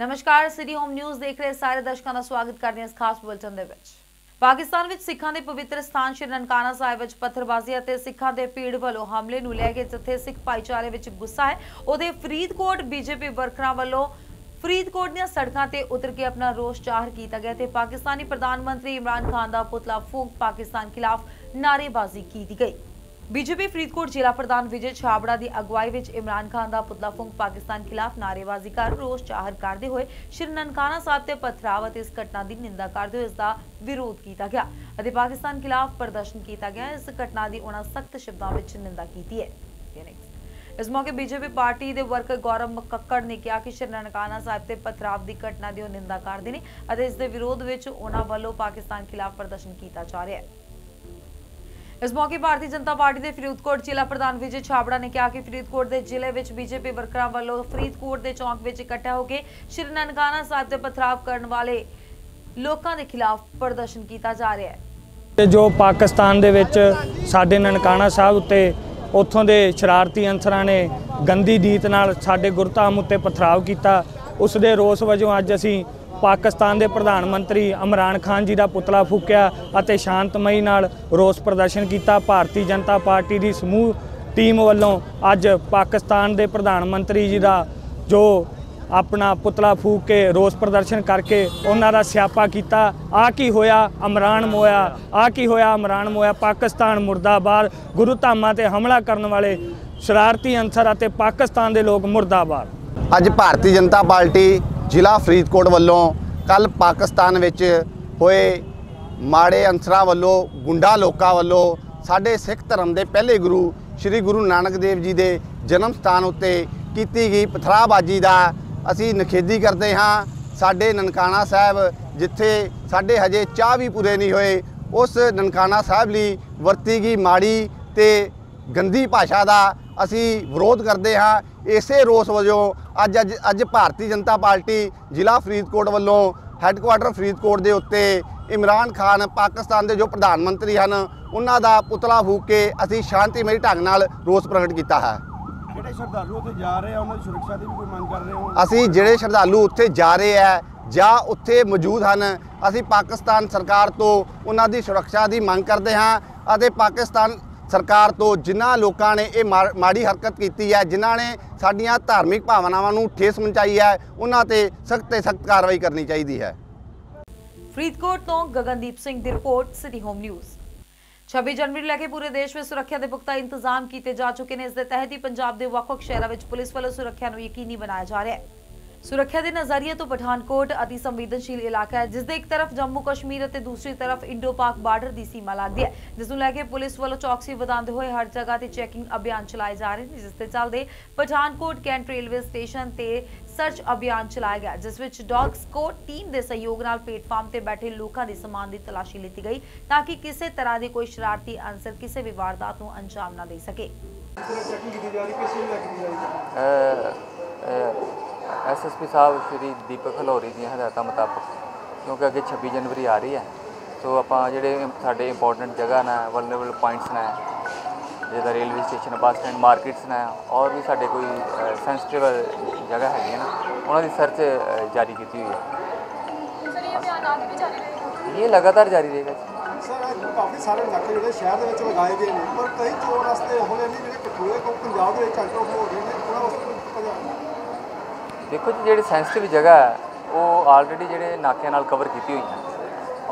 ਨਮਸਕਾਰ city home news ਦੇਖ ਰਹੇ ਸਾਰੇ ਦਰਸ਼ਕਾਂ ਦਾ ਸਵਾਗਤ ਕਰਦੇ ਹਾਂ ਇਸ ਖਾਸ ਬੁਲੇਟਿਨ ਦੇ ਵਿੱਚ। ਪਾਕਿਸਤਾਨ ਵਿੱਚ ਸਿੱਖਾਂ ਦੇ ਪਵਿੱਤਰ ਸਥਾਨ ਸ਼੍ਰੀ ਨਨਕਾਣਾ ਸਾਹਿਬ ਵਿੱਚ ਪੱਥਰਬਾਜ਼ੀ ਅਤੇ ਸਿੱਖਾਂ ਦੇ ਭੀੜ ਵੱਲੋਂ ਹਮਲੇ ਨੂੰ ਲੈ ਕੇ ਜਿੱਥੇ ਸਿੱਖ ਭਾਈਚਾਰੇ ਵਿੱਚ ਗੁੱਸਾ ਹੈ, ਉਹਦੇ ਫਰੀਦਕੋਟ ਬੀਜੇਪੀ ਵਰਕਰਾਂ ਵੱਲੋਂ ਫਰੀਦਕੋਟ ਦੀਆਂ ਸੜਕਾਂ ਤੇ ਉਤਰ ਕੇ ਆਪਣਾ ਰੋਸ ਜ਼ਾਹਰ ਕੀਤਾ ਗਿਆ ਤੇ ਪਾਕਿਸਤਾਨੀ ਪ੍ਰਧਾਨ ਮੰਤਰੀ ਇਮਰਾਨ ਖਾਨ ਦਾ ਪੁਤਲਾ ਫੂਕ ਪਾਕਿਸਤਾਨ ਖਿਲਾਫ ਨਾਅਰੇਬਾਜ਼ੀ ਕੀਤੀ ਗਈ। ਬੀਜੇਪੀ ਫਰੀਦਕੋਟ ਜ਼ਿਲ੍ਹਾ ਪ੍ਰਧਾਨ ਵਿਜੇ ਛਾਬੜਾ ਦੀ ਅਗਵਾਈ ਵਿੱਚ ਇਮਰਾਨ ਖਾਨ ਦਾ ਪੁਤਲਾ ਫੂਕ ਪਾਕਿਸਤਾਨ ਖਿਲਾਫ ਨਾਅਰੇਬਾਜ਼ੀ ਕਰ ਰੋਸ ਜ਼ਾਹਰ ਕਰਦੇ ਹੋਏ ਸ਼੍ਰੀ ਨਨਕਾਣਾ ਸਾਹਿਬ ਤੇ ਪਥਰਾਵ ਅਤੇ ਇਸ ਘਟਨਾ ਦੀ ਨਿੰਦਾ ਕਰਦੇ ਹੋਏ ਇਸ ਦਾ ਵਿਰੋਧ ਕੀਤਾ ਗਿਆ ਅਤੇ ਪਾਕਿਸਤਾਨ ਖਿਲਾਫ ਪ੍ਰਦਰਸ਼ਨ ਕੀਤਾ ਗਿਆ। ਇਸ ਘਟਨਾ ਦੀ ਉਹਨਾਂ ਸਖਤ ਸ਼ਬਦਾਂ ਵਿੱਚ ਨਿੰਦਾ ਕੀਤੀ ਹੈ। ਇਸ ਮੌਕੇ ਬੀਜੇਪੀ ਪਾਰਟੀ ਦੇ ਵਰਕਰ ਗੌਰਵ ਕੱਕੜ ਨੇ ਕਿਹਾ ਕਿ ਸ਼੍ਰੀ ਨਨਕਾਣਾ ਸਾਹਿਬ ਤੇ ਪਥਰਾਵ ਦੀ ਘਟਨਾ ਦੀ ਉਹ ਨਿੰਦਾ ਕਰਦੇ ਨੇ ਅਤੇ ਇਸ ਦੇ ਵਿਰੋਧ ਵਿੱਚ ਉਹਨਾਂ ਵੱਲੋਂ ਪਾਕਿਸਤਾਨ ਖਿਲਾਫ ਪ੍ਰਦਰਸ਼ਨ ਕੀਤਾ ਜਾ ਰਿਹਾ ਹੈ। ਇਸ ਮੌਕੇ ਭਾਰਤੀ ਜਨਤਾ ਪਾਰਟੀ ਦੇ ਫਰੀਦਕੋਟ ਜ਼ਿਲ੍ਹਾ ਪ੍ਰਧਾਨ ਵਿਜੇ ਛਾਬੜਾ ਨੇ ਕਿਹਾ ਕਿ ਫਰੀਦਕੋਟ ਦੇ ਜ਼ਿਲ੍ਹੇ ਵਿੱਚ ਬੀਜੇਪੀ ਵਰਕਰਾਂ ਵੱਲੋਂ ਫਰੀਦਕੋਟ ਦੇ ਚੌਂਕ ਵਿੱਚ ਇਕੱਠਾ ਹੋ ਕੇ ਸ਼੍ਰੀ ਨਨਕਾਣਾ ਸਾਹਿਬ ਤੇ ਪਥਰਾਵ ਕਰਨ ਵਾਲੇ ਲੋਕਾਂ ਦੇ ਖਿਲਾਫ ਪ੍ਰਦਰਸ਼ਨ ਕੀਤਾ ਜਾ ਰਿਹਾ ਹੈ। ਤੇ ਜੋ ਪਾਕਿਸਤਾਨ ਦੇ ਵਿੱਚ ਸਾਡੇ ਨਨਕਾਣਾ ਸਾਹਿਬ ਉੱਤੇ ਉੱਥੋਂ ਦੇ ਸ਼ਰਾਰਤੀ ਅਨਸਰਾਂ ਨੇ ਗੰਦੀ ਨੀਤ ਨਾਲ ਸਾਡੇ ਗੁਰਧਾਮ ਉੱਤੇ ਪਥਰਾਵ ਕੀਤਾ, ਉਸ ਦੇ ਰੋਸ ਵਜੋਂ ਅੱਜ ਅਸੀਂ ਪਾਕਿਸਤਾਨ ਦੇ ਪ੍ਰਧਾਨ ਮੰਤਰੀ ਇਮਰਾਨ ਖਾਨ ਜੀ ਦਾ ਪੁਤਲਾ ਫੂਕਿਆ ਅਤੇ ਸ਼ਾਂਤਮਈ ਨਾਲ ਰੋਸ ਪ੍ਰਦਰਸ਼ਨ ਕੀਤਾ। ਭਾਰਤੀ ਜਨਤਾ ਪਾਰਟੀ ਦੀ ਸਮੂਹ ਟੀਮ ਵੱਲੋਂ ਅੱਜ ਪਾਕਿਸਤਾਨ ਦੇ ਪ੍ਰਧਾਨ ਮੰਤਰੀ ਜੀ ਦਾ ਜੋ ਆਪਣਾ ਪੁਤਲਾ ਫੂਕ ਕੇ ਰੋਸ ਪ੍ਰਦਰਸ਼ਨ ਕਰਕੇ ਉਹਨਾਂ ਦਾ ਸਿਆਪਾ ਕੀਤਾ। ਆ ਕੀ ਹੋਇਆ? ਇਮਰਾਨ ਮੋਇਆ। ਆ ਕੀ ਹੋਇਆ? ਇਮਰਾਨ ਮੋਇਆ ਪਾਕਿਸਤਾਨ ਮੁਰਦਾਬਾਦ। ਗੁਰੂ ਧਾਮਾਂ ਤੇ ਹਮਲਾ ਕਰਨ ਵਾਲੇ ਸ਼ਰਾਰਤੀ ਅਨਸਰ ਅਤੇ ਪਾਕਿਸਤਾਨ ਦੇ ਲੋਕ ਮੁਰਦਾਬਾਦ। ਅੱਜ ਭਾਰਤੀ ਜਨਤਾ ਪਾਰਟੀ ਜ਼ਿਲ੍ਹਾ ਫਰੀਦਕੋਟ ਵੱਲੋਂ ਕੱਲ ਪਾਕਿਸਤਾਨ ਵਿੱਚ ਹੋਏ ਮਾੜੇ ਅੰਸਰਾਂ ਵੱਲੋਂ, ਗੁੰਡਾ ਲੋਕਾਂ ਵੱਲੋਂ ਸਾਡੇ ਸਿੱਖ ਧਰਮ ਦੇ ਪਹਿਲੇ ਗੁਰੂ ਸ੍ਰੀ ਗੁਰੂ ਨਾਨਕ ਦੇਵ ਜੀ ਦੇ ਜਨਮ ਸਥਾਨ ਉੱਤੇ ਕੀਤੀ ਗਈ ਪਥਰਾਬਾਜੀ ਦਾ ਅਸੀਂ ਨਿਖੇਧੀ ਕਰਦੇ ਹਾਂ। ਸਾਡੇ ਨਨਕਾਣਾ ਸਾਹਿਬ ਜਿੱਥੇ ਸਾਡੇ ਹਜੇ ਚਾਹ ਵੀ ਪੂਰੇ ਨਹੀਂ ਹੋਏ, ਉਸ ਨਨਕਾਣਾ ਸਾਹਿਬ ਲਈ ਵਰਤੀ ਗਈ ਮਾੜੀ ਤੇ ਗੰਦੀ ਭਾਸ਼ਾ ਦਾ ਅਸੀਂ ਵਿਰੋਧ ਕਰਦੇ ਹਾਂ। ਇਸੇ ਰੋਸ ਵਜੋਂ ਅੱਜ ਅੱਜ ਅੱਜ ਭਾਰਤੀ ਜਨਤਾ ਪਾਰਟੀ ਜ਼ਿਲ੍ਹਾ ਫਰੀਦਕੋਟ ਵੱਲੋਂ ਹੈੱਡਕੁਆਟਰ ਫਰੀਦਕੋਟ ਦੇ ਉੱਤੇ ਇਮਰਾਨ ਖਾਨ ਪਾਕਿਸਤਾਨ ਦੇ ਜੋ ਪ੍ਰਧਾਨ ਮੰਤਰੀ ਹਨ ਉਹਨਾਂ ਦਾ ਪੁਤਲਾ ਫੂਕ ਕੇ ਅਸੀਂ ਸ਼ਾਂਤੀਮਈ ਢੰਗ ਨਾਲ ਰੋਸ ਪ੍ਰਗਟ ਕੀਤਾ ਹੈ। ਜਿਹੜੇ ਸ਼ਰਧਾਲੂ ਉੱਥੇ ਜਾ ਰਹੇ ਆ ਉਹਨਾਂ ਦੀ ਸੁਰੱਖਿਆ ਦੀ ਵੀ ਕੋਈ ਮੰਗ ਕਰ ਰਹੇ ਹੋ? ਅਸੀਂ ਜਿਹੜੇ ਸ਼ਰਧਾਲੂ ਉੱਥੇ ਜਾ ਰਹੇ ਹੈ ਜਾਂ ਉੱਥੇ ਮੌਜੂਦ ਹਨ ਅਸੀਂ ਪਾਕਿਸਤਾਨ ਸਰਕਾਰ ਤੋਂ ਉਹਨਾਂ ਦੀ ਸੁਰੱਖਿਆ ਦੀ ਮੰਗ ਕਰਦੇ ਹਾਂ ਅਤੇ ਪਾਕਿਸਤਾਨ ਸਰਕਾਰ ਤੋਂ ਜਿਨ੍ਹਾਂ ਲੋਕਾਂ ਨੇ ਇਹ ਮਾ- ਮਾੜੀ ਹਰਕਤ ਕੀਤੀ ਹੈ, ਜਿਨ੍ਹਾਂ ਨੇ ਸਾਡੀਆਂ ਧਾਰਮਿਕ ਭਾਵਨਾਵਾਂ ਨੂੰ ਠੇਸ ਪਹੁੰਚਾਈ ਹੈ, ਉਹਨਾਂ ਤੇ ਸਖਤ ਤੇ ਸਖਤ ਕਾਰਵਾਈ ਕਰਨੀ ਚਾਹੀਦੀ ਹੈ। ਫਰੀਦਕੋਟ ਤੋਂ ਗਗਨਦੀਪ ਸਿੰਘ ਦੀ ਰਿਪੋਰਟ, ਸਿਟੀ ਹੋਮ ਨਿਊਜ਼। 26 ਜਨਵਰੀ ਨੂੰ ਲੈ ਕੇ ਪੂਰੇ ਦੇਸ਼ ਵਿੱਚ ਸੁਰੱਖਿਆ ਦੇ ਪੁਖਤਾ ਇੰਤਜ਼ਾਮ ਕੀਤੇ ਜਾ ਚੁੱਕੇ ਨੇ। ਇਸ ਦੇ ਤਹਿਤ ਹੀ ਪੰਜਾਬ ਦੇ ਵੱਖ-ਵੱਖ ਸ਼ਹਿਰਾਂ ਵਿੱਚ ਪੁਲਿਸ ਵੱਲੋਂ ਸੁਰੱਖਿਆ ਨੂੰ ਯਕੀਨੀ ਬਣਾਇਆ ਜਾ ਰਿਹਾ ਹੈ। ਸੁਰੱਖਿਆ ਦੇ ਨਜ਼ਰੀਏ ਤੋਂ ਪਠਾਨਕੋਟ ਅਤੀ ਸੰਵੇਦਨਸ਼ੀਲ ਇਲਾਕਾ ਹੈ ਜਿਸ ਦੇ ਇੱਕ ਤਰਫ ਜੰਮੂ ਕਸ਼ਮੀਰ ਅਤੇ ਦੂਸਰੀ ਤਰਫ ਇੰਡੋ-ਪਾਕ ਬਾਰਡਰ ਦੀ ਸੀਮਾ ਲੱਗਦੀ ਹੈ। ਜਿਸ ਨੂੰ ਲੈ ਕੇ ਪੁਲਿਸ ਵੱਲੋਂ ਚੌਕਸੀ ਵਧਾਉਂਦੇ ਹੋਏ ਹਰ ਜਗ੍ਹਾ ਤੇ ਚੈਕਿੰਗ ਅਭਿਆਨ ਚਲਾਏ ਜਾ ਰਹੇ ਨੇ ਜਿਸ ਦੇ ਚੱਲਦੇ ਪਠਾਨਕੋਟ ਕੈਂਟ ਰੇਲਵੇ ਸਟੇਸ਼ਨ ਤੇ ਸਰਚ ਅਭਿਆਨ ਚਲਾਇਆ ਗਿਆ ਜਿਸ ਵਿੱਚ ਡੌਗ ਸਕੋਟ ਟੀਮ ਦੇ ਸਹਿਯੋਗ ਨਾਲ ਪਲੇਟਫਾਰਮ ਤੇ ਬੈਠੇ ਲੋਕਾਂ ਦੇ ਸਮਾਨ ਦੀ ਤਲਾਸ਼ੀ ਲਈ ਗਈ ਤਾਂ ਕਿ ਕਿਸੇ ਤਰ੍ਹਾਂ ਦੇ ਕੋਈ ਸ਼ਰਾਰਤੀ ਅਨਸਰ ਕਿਸੇ ਵੀ ਵਾਰਦਾਤ ਨੂੰ ਅੰਜਾਮ ਨਾ ਦੇ ਸਕੇ। ਐਸਐਸਪੀ ਸਾਹਿਬ ਸ਼੍ਰੀ ਦੀਪਕ ਹਲੌਰੀ ਦੀਆਂ ਹਦਾਇਤਾਂ ਮੁਤਾਬਕ ਕਿਉਂਕਿ ਅੱਗੇ 26 ਜਨਵਰੀ ਆ ਰਹੀ ਹੈ ਸੋ ਆਪਾਂ ਜਿਹੜੇ ਸਾਡੇ ਇੰਪੋਰਟੈਂਟ ਜਗ੍ਹਾ ਨੇ ਵਲਨਰੇਬਲ ਪੁਆਇੰਟਸ ਨੇ ਜਿਹਦਾ railway station bus stand markets ਨੇ ਔਰ ਵੀ ਸਾਡੇ ਕੋਈ ਸੈਂਸਿਟਿਵ ਜਗ੍ਹਾ ਹੈਗੀਆਂ ਨਾ ਉਹਨਾਂ ਦੀ ਸਰਚ ਜਾਰੀ ਕੀਤੀ ਹੋਈ ਹੈ। ਇਹ ਲਗਾਤਾਰ ਜਾਰੀ ਰਹੇਗਾ ਜੀ। ਸਰ ਅੱਜ ਕਾਫੀ ਸਾਰੇ ਇਲਾਕੇ ਜਿਹੜੇ ਸ਼ਹਿਰ ਦੇ ਵਿੱਚ ਲਗਾਏ ਗਏ ਨੇ ਪਰ ਕਈ ਚੋਰ ਰਸਤੇ ਜਿਹੇ ਨੇ ਜਿਹੜੇ ਕਠੂਏ ਕੋ ਪੰਜਾਬ ਦੇ ਵਿੱਚ ਅੰਟਰ ਹੋ ਰਹੇ ਨੇ ਉਹਨਾਂ ਪਤਾ ਜਾ ਦੇਖੋ ਜੀ ਜਿਹੜੀ ਸੈਂਸਿਟਿਵ ਜਗ੍ਹਾ ਹੈ ਉਹ ਆਲਰੇਡੀ ਜਿਹੜੇ ਨਾਕਿਆਂ ਨਾਲ ਕਵਰ ਕੀਤੀ ਹੋਈ ਹੈ।